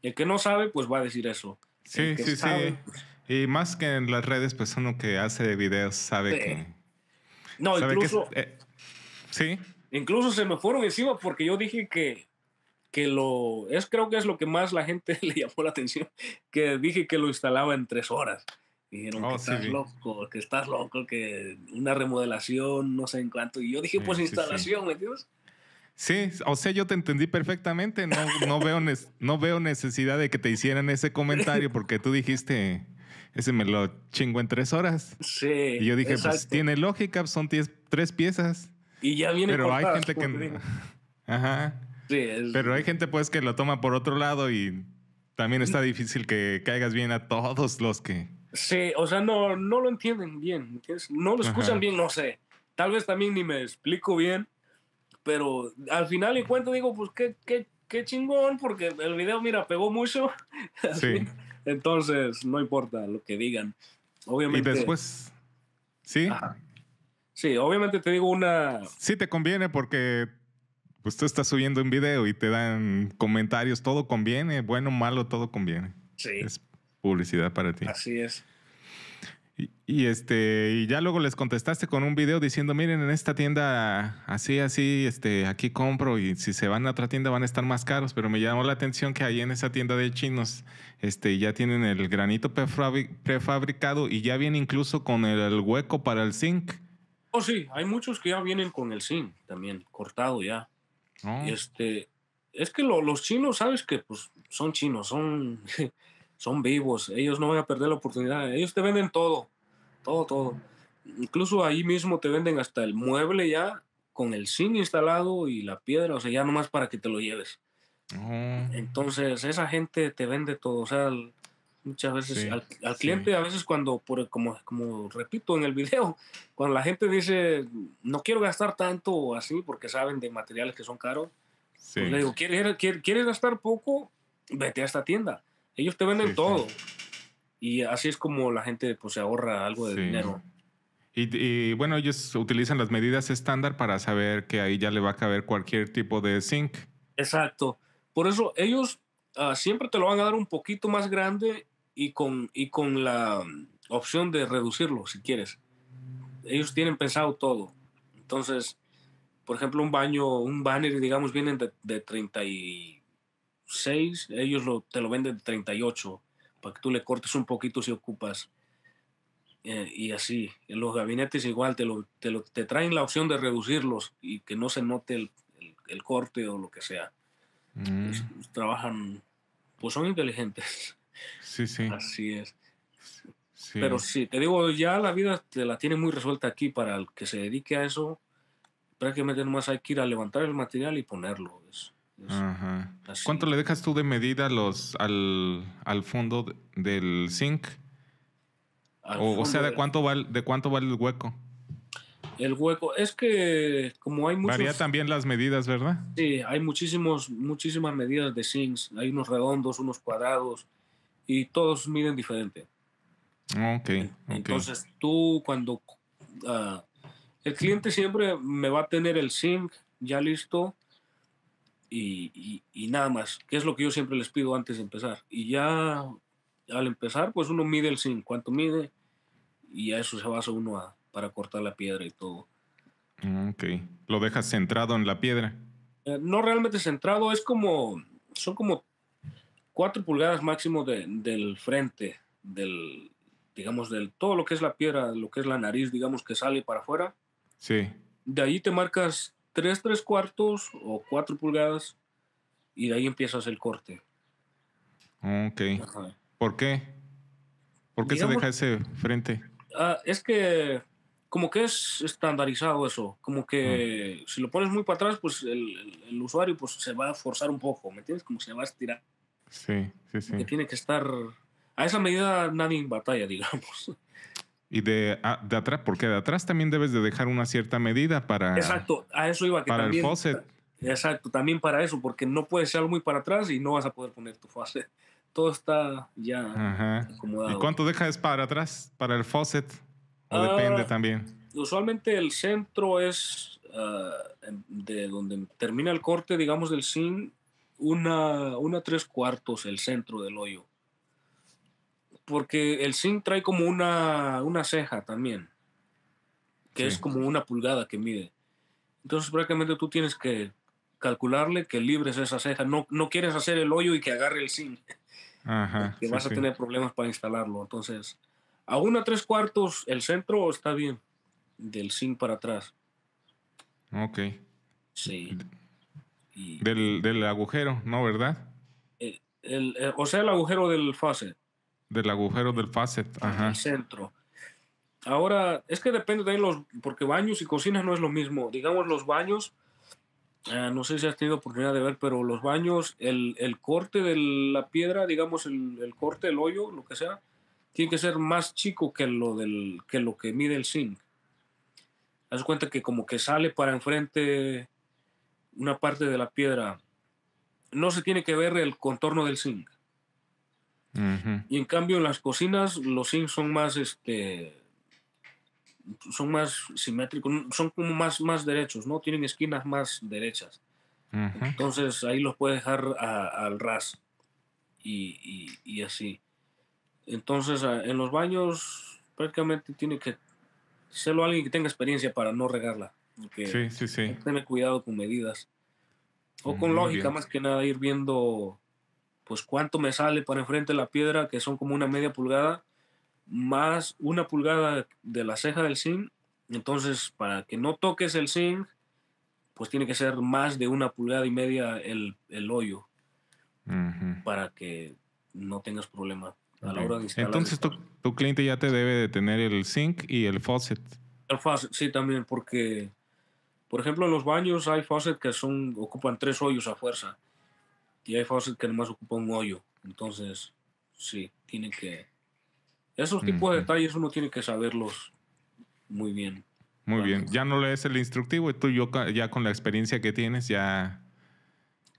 el que no sabe, pues va a decir eso. Sí, sí, sí. Pues y más que en las redes, pues uno que hace videos sabe que. No, incluso. Eh, sí. Incluso se me fueron encima porque yo dije que, que lo. Es, creo que es lo que más la gente le llamó la atención. Que dije que lo instalaba en tres horas. Dijeron que oh, estás loco, que estás loco, que una remodelación, no sé en cuánto. Y yo dije, pues instalación, ¿me entiendes? Sí, o sea, yo te entendí perfectamente. No, no, veo, no veo necesidad de que te hicieran ese comentario porque tú dijiste ese me lo chingo en tres horas. Sí. Y yo dije, pues tiene lógica, son tres piezas. Y ya viene Pero hay gente que. Ajá. Sí, Pero hay gente pues que lo toma por otro lado y también está difícil que caigas bien a todos los que. Sí, o sea, no, no lo entienden bien, No lo escuchan bien, no sé. Tal vez también ni me explico bien, pero al final y cuento digo, pues qué, qué, qué chingón, porque el video, mira, pegó mucho. Sí. Entonces, no importa lo que digan. Obviamente. Y después. Sí. Sí, obviamente te digo una. Sí, te conviene porque pues tú estás subiendo un video y te dan comentarios, todo conviene, bueno, malo, todo conviene. Sí. Es publicidad para ti. Así es. Y, este, y ya luego les contestaste con un video diciendo, miren, en esta tienda así, así, este, aquí compro y si se van a otra tienda van a estar más caros, pero me llamó la atención que ahí en esa tienda de chinos, este, ya tienen el granito prefabricado y ya viene incluso con el, hueco para el zinc. Oh, sí, hay muchos que ya vienen con el zinc también, cortado ya. Oh. Este, es que los chinos, sabes que pues son chinos, son son vivos, ellos no van a perder la oportunidad, ellos te venden todo, todo, todo. Incluso ahí mismo te venden hasta el mueble ya con el zinc instalado y la piedra, o sea, ya nomás para que te lo lleves. Oh. Entonces, esa gente te vende todo, o sea, muchas veces al, cliente, a veces cuando, por, como, como repito en el video, cuando la gente dice, no quiero gastar tanto o así, porque saben de materiales que son caros, pues le digo, ¿quieres, ¿quieres gastar poco? Vete a esta tienda ellos te venden todo. Y así es como la gente pues, se ahorra algo de dinero. Y, bueno, ellos utilizan las medidas estándar para saber que ahí ya le va a caber cualquier tipo de zinc. Exacto. Por eso ellos ah, siempre te lo van a dar un poquito más grande y con, y con la mm, opción de reducirlo si quieres. Ellos tienen pensado todo. Entonces, por ejemplo, un baño, un banner, digamos, vienen de, de 30 y 6, ellos lo, te lo venden de 38, para que tú le cortes un poquito si ocupas. Eh, y así, en los gabinetes igual te, lo, te, lo, te, traen la opción de reducirlos y que no se note el, el, corte o lo que sea. Mm. trabajan, pues son inteligentes. Sí, sí. Así es. Pero sí, te digo, ya la vida te la tiene muy resuelta aquí para el que se dedique a eso. prácticamente nomás hay que ir a levantar el material y ponerlo. Es Ajá. así. ¿Cuánto le dejas tú de medida los, al, al fondo de- del zinc? Al O, sea, ¿de cuánto, va, ¿de cuánto vale el hueco? El hueco, es que como hay muchos... Varía también las medidas, ¿verdad? Sí, hay muchísimos, muchísimas medidas de sinks. Hay unos redondos, unos cuadrados y todos miden diferente. Ok, ok. Entonces tú cuando... ah, el cliente siempre me va a tener el zinc ya listo y, y- y nada más, que es lo que yo siempre les pido antes de empezar. Y ya al empezar, pues uno mide el zinc, cuánto mide y a eso se basa uno a- para cortar la piedra y todo. Ok. Lo dejas centrado en la piedra. Eh, no realmente centrado, es como, son como cuatro pulgadas máximo de- del frente, del, digamos, del todo lo que es la piedra, lo que es la nariz, digamos, que sale para afuera. Sí. De ahí te marcas tres, tres cuartos o cuatro pulgadas y de ahí empiezas el corte. Ok. Ajá. ¿Por qué? ¿Por qué Digamos- se deja ese frente? Ah, es que como que es estandarizado eso, como que si lo pones muy para atrás, pues el, el- el usuario pues se va a forzar un poco, ¿me entiendes? Como se va a estirar. Sí, sí, sí. que tiene que estar a esa medida nadie batalla digamos Y de, ah, de atrás, porque de atrás también debes de dejar una cierta medida para, exacto a eso iba que para el también faucet. exacto también para eso porque no puedes ser muy para atrás y no vas a poder poner tu faucet todo está ya Ajá. acomodado ¿Y cuánto dejas para atrás? ¿Para el faucet? ¿O Ah, depende también? usualmente el centro es em, de donde termina el corte digamos del zinc una una tres cuartos el centro del hoyo porque el zinc trae como una, una ceja también, que es como una pulgada que mide. Entonces prácticamente tú tienes que calcularle que libres esa ceja. No, no quieres hacer el hoyo y que agarre el zinc, Ajá. que sí, vas a sí. tener problemas para instalarlo. Entonces, a una tres cuartos el centro está bien, del zinc para atrás. Ok. Sí. Y Del, del agujero, ¿no? ¿Verdad? el- el- el- o sea, el agujero del faucet. Del agujero del faucet. Ajá. el centro. Ahora, es que depende también los, porque baños y cocinas no es lo mismo. Digamos, los baños, ah, no sé si has tenido oportunidad de ver, pero los baños, el, el corte de la piedra, digamos, el, el corte del hoyo, lo que sea, tiene que ser más chico que lo, del, que, lo que mide el zinc. Haz cuenta que como que sale para enfrente una parte de la piedra. No se tiene que ver el contorno del zinc. Ujú. Y en cambio en las cocinas los zinc son más este son más simétricos, son como más, más derechos, ¿no? Tienen esquinas más derechas. Ujú. Entonces ahí los puede dejar a- al ras y, y- y así. Entonces en los baños prácticamente tiene que serlo alguien que tenga experiencia para no regarla. porque Sí, sí, sí. que tener cuidado con medidas. O con Muy lógica, bien. más que nada, ir viendo pues cuánto me sale para enfrente de la piedra, que son como una media pulgada, más una pulgada de la ceja del zinc. Entonces, para que no toques el zinc, pues tiene que ser más de una pulgada y media el, el hoyo, para que no tengas problema a la hora de instalar. Entonces tu, tu cliente ya te debe de tener el zinc y el faucet. El faucet, sí, también, porque, por ejemplo, en los baños hay faucet que son, ocupan tres hoyos a fuerza. Y hay faucet que nomás ocupan un hoyo. Entonces, sí, tienen que... Esos tipos de detalles uno tiene que saberlos muy bien. Muy bien. Ya no lees el instructivo y tú yo, ya con la experiencia que tienes ya,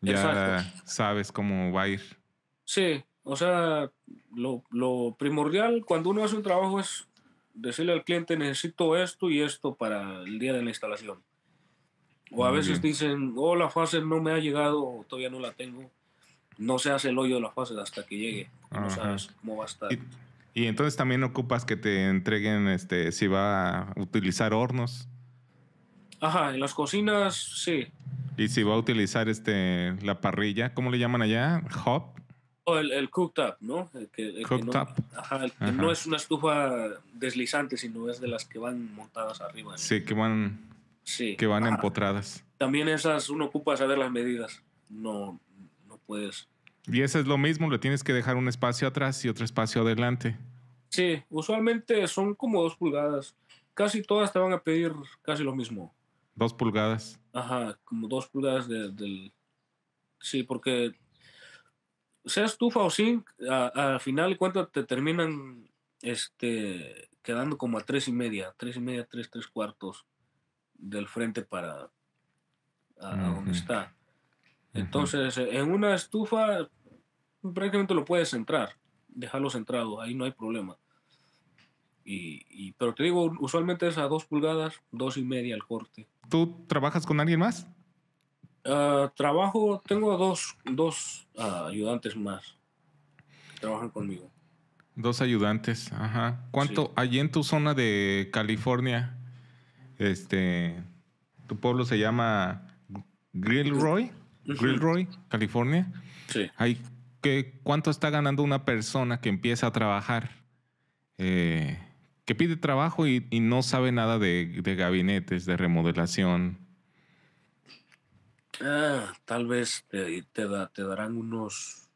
ya Exacto. sabes cómo va a ir. Sí, o sea, lo, lo primordial cuando uno hace un trabajo es decirle al cliente necesito esto y esto para el día de la instalación. O a Muy veces bien. dicen, oh, la fase no me ha llegado o todavía no la tengo. No se hace el hoyo de la fase hasta que llegue. No sabes cómo va a estar. Y, y entonces también ocupas que te entreguen este si va a utilizar hornos Ajá, en las cocinas, sí. y si va a utilizar este la parrilla, ¿cómo le llaman allá? Hop. O el, el cooktop, ¿no? El que, el que Cooktop. no, ajá, el que Ajá. no es una estufa deslizante, sino es de las que van montadas arriba. ¿no? Sí, que van Sí. que van empotradas. También esas uno ocupa saber las medidas. No, no puedes. Y eso es lo mismo, le tienes que dejar un espacio atrás y otro espacio adelante. Sí, usualmente son como dos pulgadas. Casi todas te van a pedir casi lo mismo. Dos pulgadas. Ajá, como dos pulgadas del... Sí, porque sea estufa o zinc, al final cuánto te terminan este, quedando como a tres y media, tres y media, tres, tres cuartos del frente para a, donde está. Entonces, en una estufa prácticamente lo puedes centrar, dejarlo centrado, ahí no hay problema. Y, pero te digo, usualmente es a dos pulgadas, dos y media el corte. ¿Tú trabajas con alguien más? Ah, trabajo, tengo dos, dos ah, ayudantes más. Trabajan conmigo. Dos ayudantes, ajá. ¿Cuánto allí en tu zona de California? Este, tu pueblo se llama Grillroy, Grillroy, California. Sí. Hay, ¿qué, ¿Cuánto está ganando una persona que empieza a trabajar? Eh, que pide trabajo y, no sabe nada de, de gabinetes, de remodelación. Ah, tal vez te, te, da, te darán unos,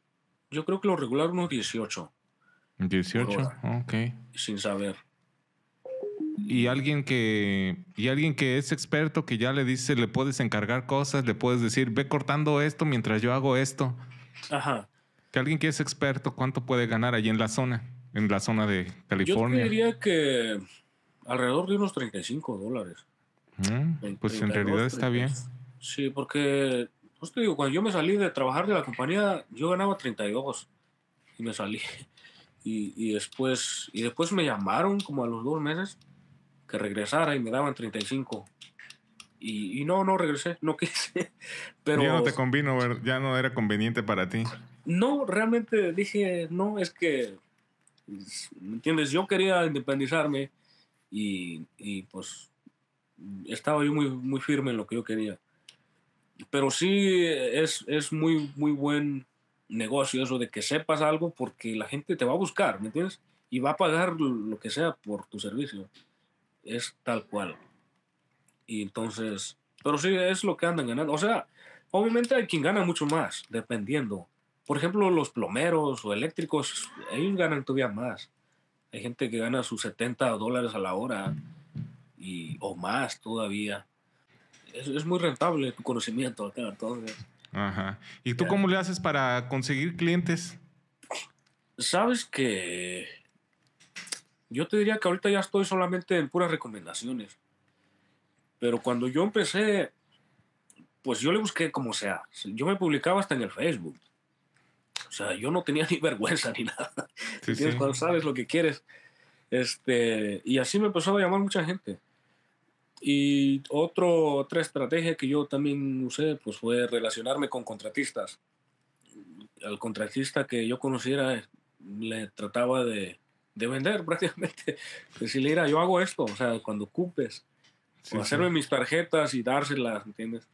yo creo que lo regular unos 18. 18, ok. Sin saber. Y alguien que y alguien que es experto que ya le dice, le puedes encargar cosas, le puedes decir, ve cortando esto mientras yo hago esto. Ajá. Que alguien que es experto, ¿cuánto puede ganar allí en la zona? En la zona de California. Yo diría que alrededor de unos 35 dólares. Mm, pues en realidad está bien. Sí, porque, pues te digo, cuando yo me salí de trabajar de la compañía, yo ganaba 32 y me salí. Y, y, después, y después me llamaron como a los dos meses que regresara y me daban 35. Y, y no, no regresé, no quise. Pero, ya no te convino, ya no era conveniente para ti. No, realmente dije, no, es que, ¿me entiendes? Yo quería independizarme y, y pues estaba yo muy, muy firme en lo que yo quería pero sí es, es muy, muy buen negocio eso de que sepas algo porque la gente te va a buscar, ¿me entiendes? Y va a pagar lo que sea por tu servicio. Es tal cual. Y entonces, pero sí es lo que andan ganando. O sea, obviamente hay quien gana mucho más, dependiendo. Por ejemplo, los plomeros o eléctricos, ellos ganan todavía más. Hay gente que gana sus 70 dólares a la hora y, o más todavía es, muy rentable tu conocimiento acá, entonces. Ajá. ¿Y tú cómo le haces para conseguir clientes? Sabes que yo te diría que ahorita ya estoy solamente en puras recomendaciones. Pero cuando yo empecé, pues yo le busqué como sea. Yo me publicaba hasta en el Facebook. O sea, yo no tenía ni vergüenza ni nada. Sí, Cuando sabes lo que quieres. Este, y así me empezó a llamar mucha gente. Y otro, otra estrategia que yo también usé pues fue relacionarme con contratistas. Al contratista que yo conociera le trataba de, de vender prácticamente. Decirle, mira, yo hago esto, o sea, cuando ocupes. o hacerme mis tarjetas y dárselas, ¿entiendes?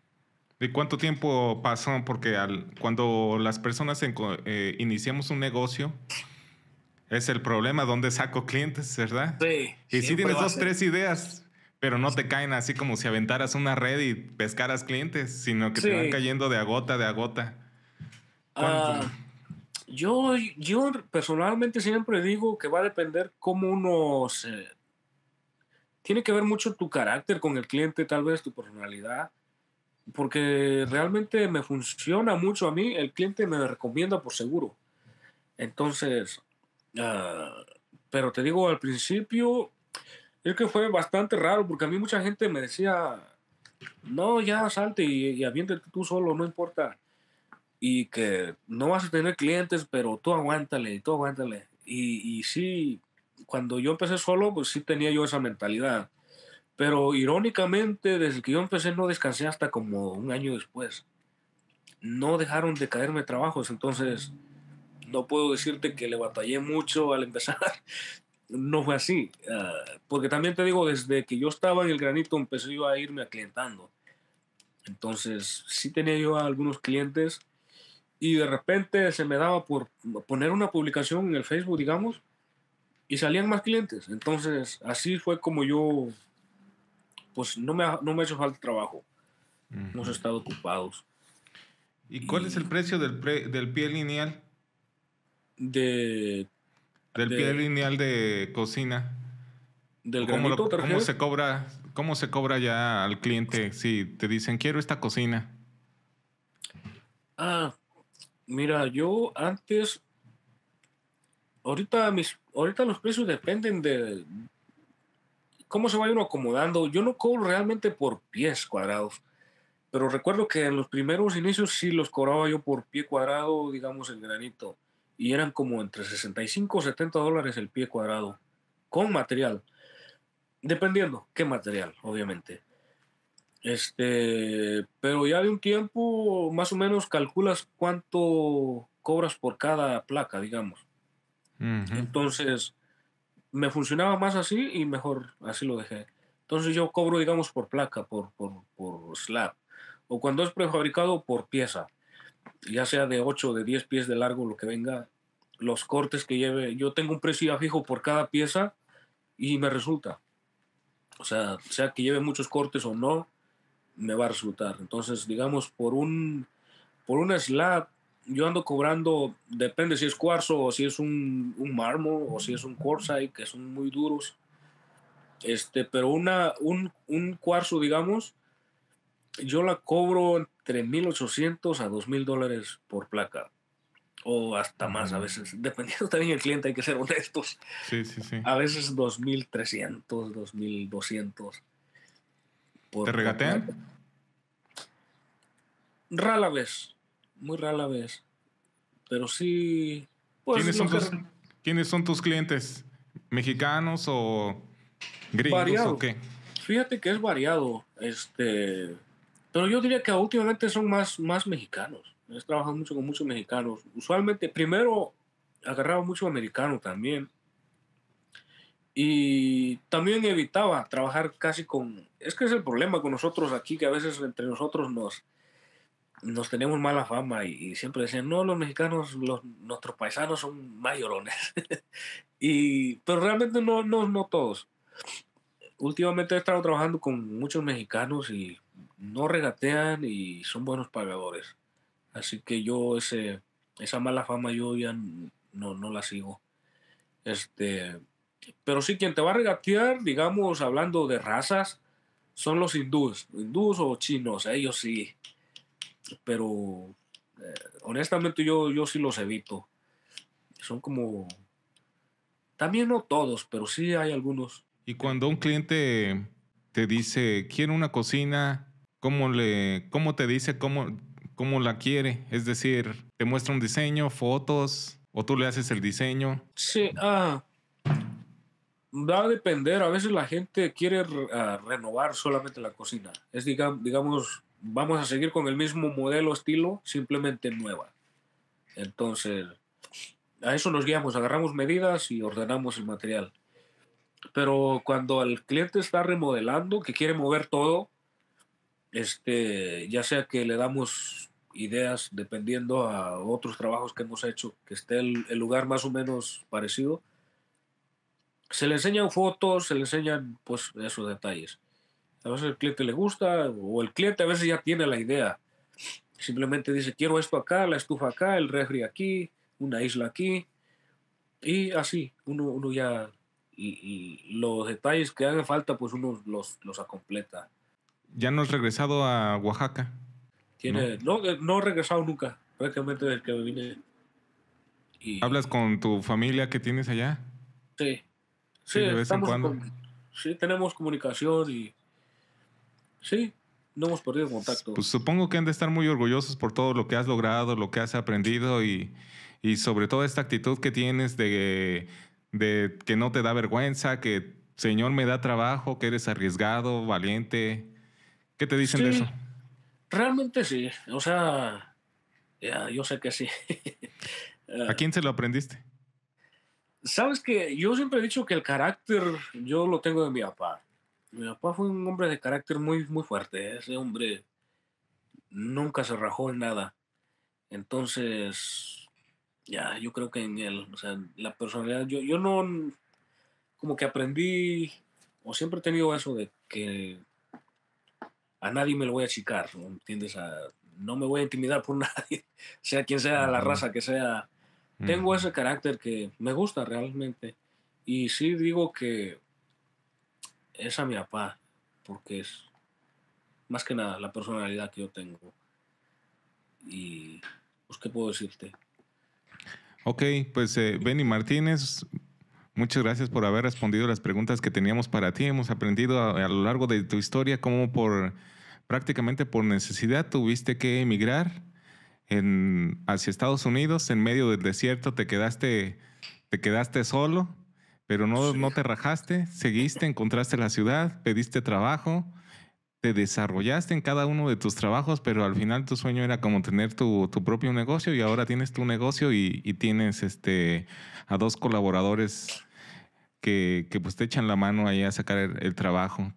¿Y cuánto tiempo pasó? Porque al, cuando las personas eh, iniciamos un negocio, es el problema, ¿dónde saco clientes, verdad? Sí. Y si tienes dos, tres ideas, pero no te caen así como si aventaras una red y pescaras clientes, sino que te van cayendo de agota, de agota. Uh, yo, yo personalmente siempre digo que va a depender cómo uno se... Tiene que ver mucho tu carácter con el cliente, tal vez tu personalidad, porque realmente me funciona mucho a mí, el cliente me recomienda por seguro. Entonces, uh, pero te digo, al principio es que fue bastante raro porque a mí mucha gente me decía, no, ya salte y, y aviéntate tú solo, no importa. Y que no vas a tener clientes, pero tú aguántale, tú aguántale. Y, y sí, cuando yo empecé solo, pues sí tenía yo esa mentalidad. Pero irónicamente, desde que yo empecé no descansé hasta como un año después. No dejaron de caerme trabajos, entonces no puedo decirte que le batallé mucho al empezar, no fue así. Ah, porque también te digo, desde que yo estaba en el granito empecé yo a irme aclientando. Entonces, sí tenía yo algunos clientes y de repente se me daba por poner una publicación en el Facebook, digamos, y salían más clientes. Entonces, así fue como yo, pues no me, no me ha hecho falta trabajo. Hemos estado ocupados. ¿Y cuál es el precio del, del pie lineal? De del pie lineal de cocina. Del ¿Cómo, ¿Cómo se cobra? ¿Cómo se cobra ya al cliente si te dicen quiero esta cocina? Ah, mira, yo antes, ahorita mis, ahorita los precios dependen de cómo se vaya uno acomodando. Yo no cobro realmente por pies cuadrados, pero recuerdo que en los primeros inicios sí los cobraba yo por pie cuadrado, digamos el granito, y eran como entre 65 o 70 dólares el pie cuadrado con material. Dependiendo qué material, obviamente. Este, pero ya de un tiempo, más o menos calculas cuánto cobras por cada placa, digamos. Entonces, me funcionaba más así y mejor así lo dejé. Entonces yo cobro, digamos, por placa, por, por, por slab. O cuando es prefabricado, por pieza. Ya sea de 8 o de 10 pies de largo, lo que venga, los cortes que lleve. Yo tengo un precio ya fijo por cada pieza y me resulta. O sea, sea que lleve muchos cortes o no, me va a resultar. Entonces, digamos, por un, por un slab, yo ando cobrando, depende si es cuarzo o si es un, un mármol o si es un quartzite, que son muy duros. Este, pero una, un, un cuarzo, digamos, yo la cobro entre 1.800 a 2.000 dólares por placa o hasta más a veces, dependiendo también del cliente, hay que ser honestos. Sí, sí, sí. A veces 2.300, 2.200. ¿Te regatean? Rara vez, muy rara vez. Pero sí. Pues, ¿Quiénes, son tus, ¿Quiénes son tus clientes? ¿Mexicanos o gringos o qué? Fíjate que es variado. Este. Pero yo diría que últimamente son más, más mexicanos. He trabajado mucho con muchos mexicanos. Usualmente, primero agarraba mucho americano también. Y también evitaba trabajar casi con... Es que es el problema con nosotros aquí, que a veces entre nosotros nos, nos tenemos mala fama y, siempre decían, no, los mexicanos, los, nuestros paisanos son mayorones. y, pero realmente no, no, no todos. Últimamente he estado trabajando con muchos mexicanos y no regatean y son buenos pagadores. Así que yo ese, esa mala fama yo ya no, no la sigo. Este, pero sí, quien te va a regatear, digamos, hablando de razas, son los hindúes, hindúes o chinos, ellos sí. Pero eh, honestamente yo, yo sí los evito. Son como, también no todos, pero sí hay algunos. Y cuando un cliente te dice, quiero una cocina, ¿cómo, le, cómo te dice cómo, cómo la quiere. Es decir, te muestra un diseño, fotos, o tú le haces el diseño. Sí, ah, va a depender. A veces la gente quiere ah, renovar solamente la cocina. Es, digamos, vamos a seguir con el mismo modelo, estilo, simplemente nueva. Entonces, a eso nos guiamos, agarramos medidas y ordenamos el material. Pero cuando el cliente está remodelando, que quiere mover todo, este, ya sea que le damos ideas dependiendo a otros trabajos que hemos hecho, que esté el, lugar más o menos parecido. Se le enseñan fotos, se le enseñan pues esos detalles. A veces el cliente le gusta o el cliente a veces ya tiene la idea. Simplemente dice, quiero esto acá, la estufa acá, el refri aquí, una isla aquí. Y así, uno, uno ya, y, los detalles que hagan falta, pues uno los, los acompleta ya no has regresado a Oaxaca. Tiene, no, no, he regresado nunca, prácticamente desde que vine. ¿Hablas con tu familia que tienes allá? Sí. Sí, de vez en cuando. sí, tenemos comunicación y. Sí, no hemos perdido contacto. Pues supongo que han de estar muy orgullosos por todo lo que has logrado, lo que has aprendido y, y sobre todo esta actitud que tienes de, de que no te da vergüenza, que Señor me da trabajo, que eres arriesgado, valiente. ¿Qué te dicen de eso? Realmente sí. O sea, yo sé que sí. ¿A quién se lo aprendiste? Sabes que yo siempre he dicho que el carácter yo lo tengo de mi papá. Mi papá fue un hombre de carácter muy, muy fuerte. Ese hombre nunca se rajó en nada. Entonces, ya, yo creo que en él, o sea, la personalidad, yo, yo no, como que aprendí, o siempre he tenido eso de que a nadie me lo voy a achicar. ¿entiendes? no me voy a intimidar por nadie, sea quien sea la raza que sea. Tengo ese carácter que me gusta realmente. Y sí digo que es a mi papá, porque es más que nada la personalidad que yo tengo. Y, pues, ¿qué puedo decirte? Ok, pues eh, Benny Martínez, muchas gracias por haber respondido las preguntas que teníamos para ti. Hemos aprendido a, a lo largo de tu historia cómo por prácticamente por necesidad tuviste que emigrar en, hacia Estados Unidos, en medio del desierto, te quedaste, te quedaste solo, pero no, Sí. no te rajaste, seguiste, encontraste la ciudad, pediste trabajo, te desarrollaste en cada uno de tus trabajos, pero al final tu sueño era como tener tu, tu propio negocio y ahora tienes tu negocio y, y tienes este, a dos colaboradores que, que, pues te echan la mano ahí a sacar el, el trabajo.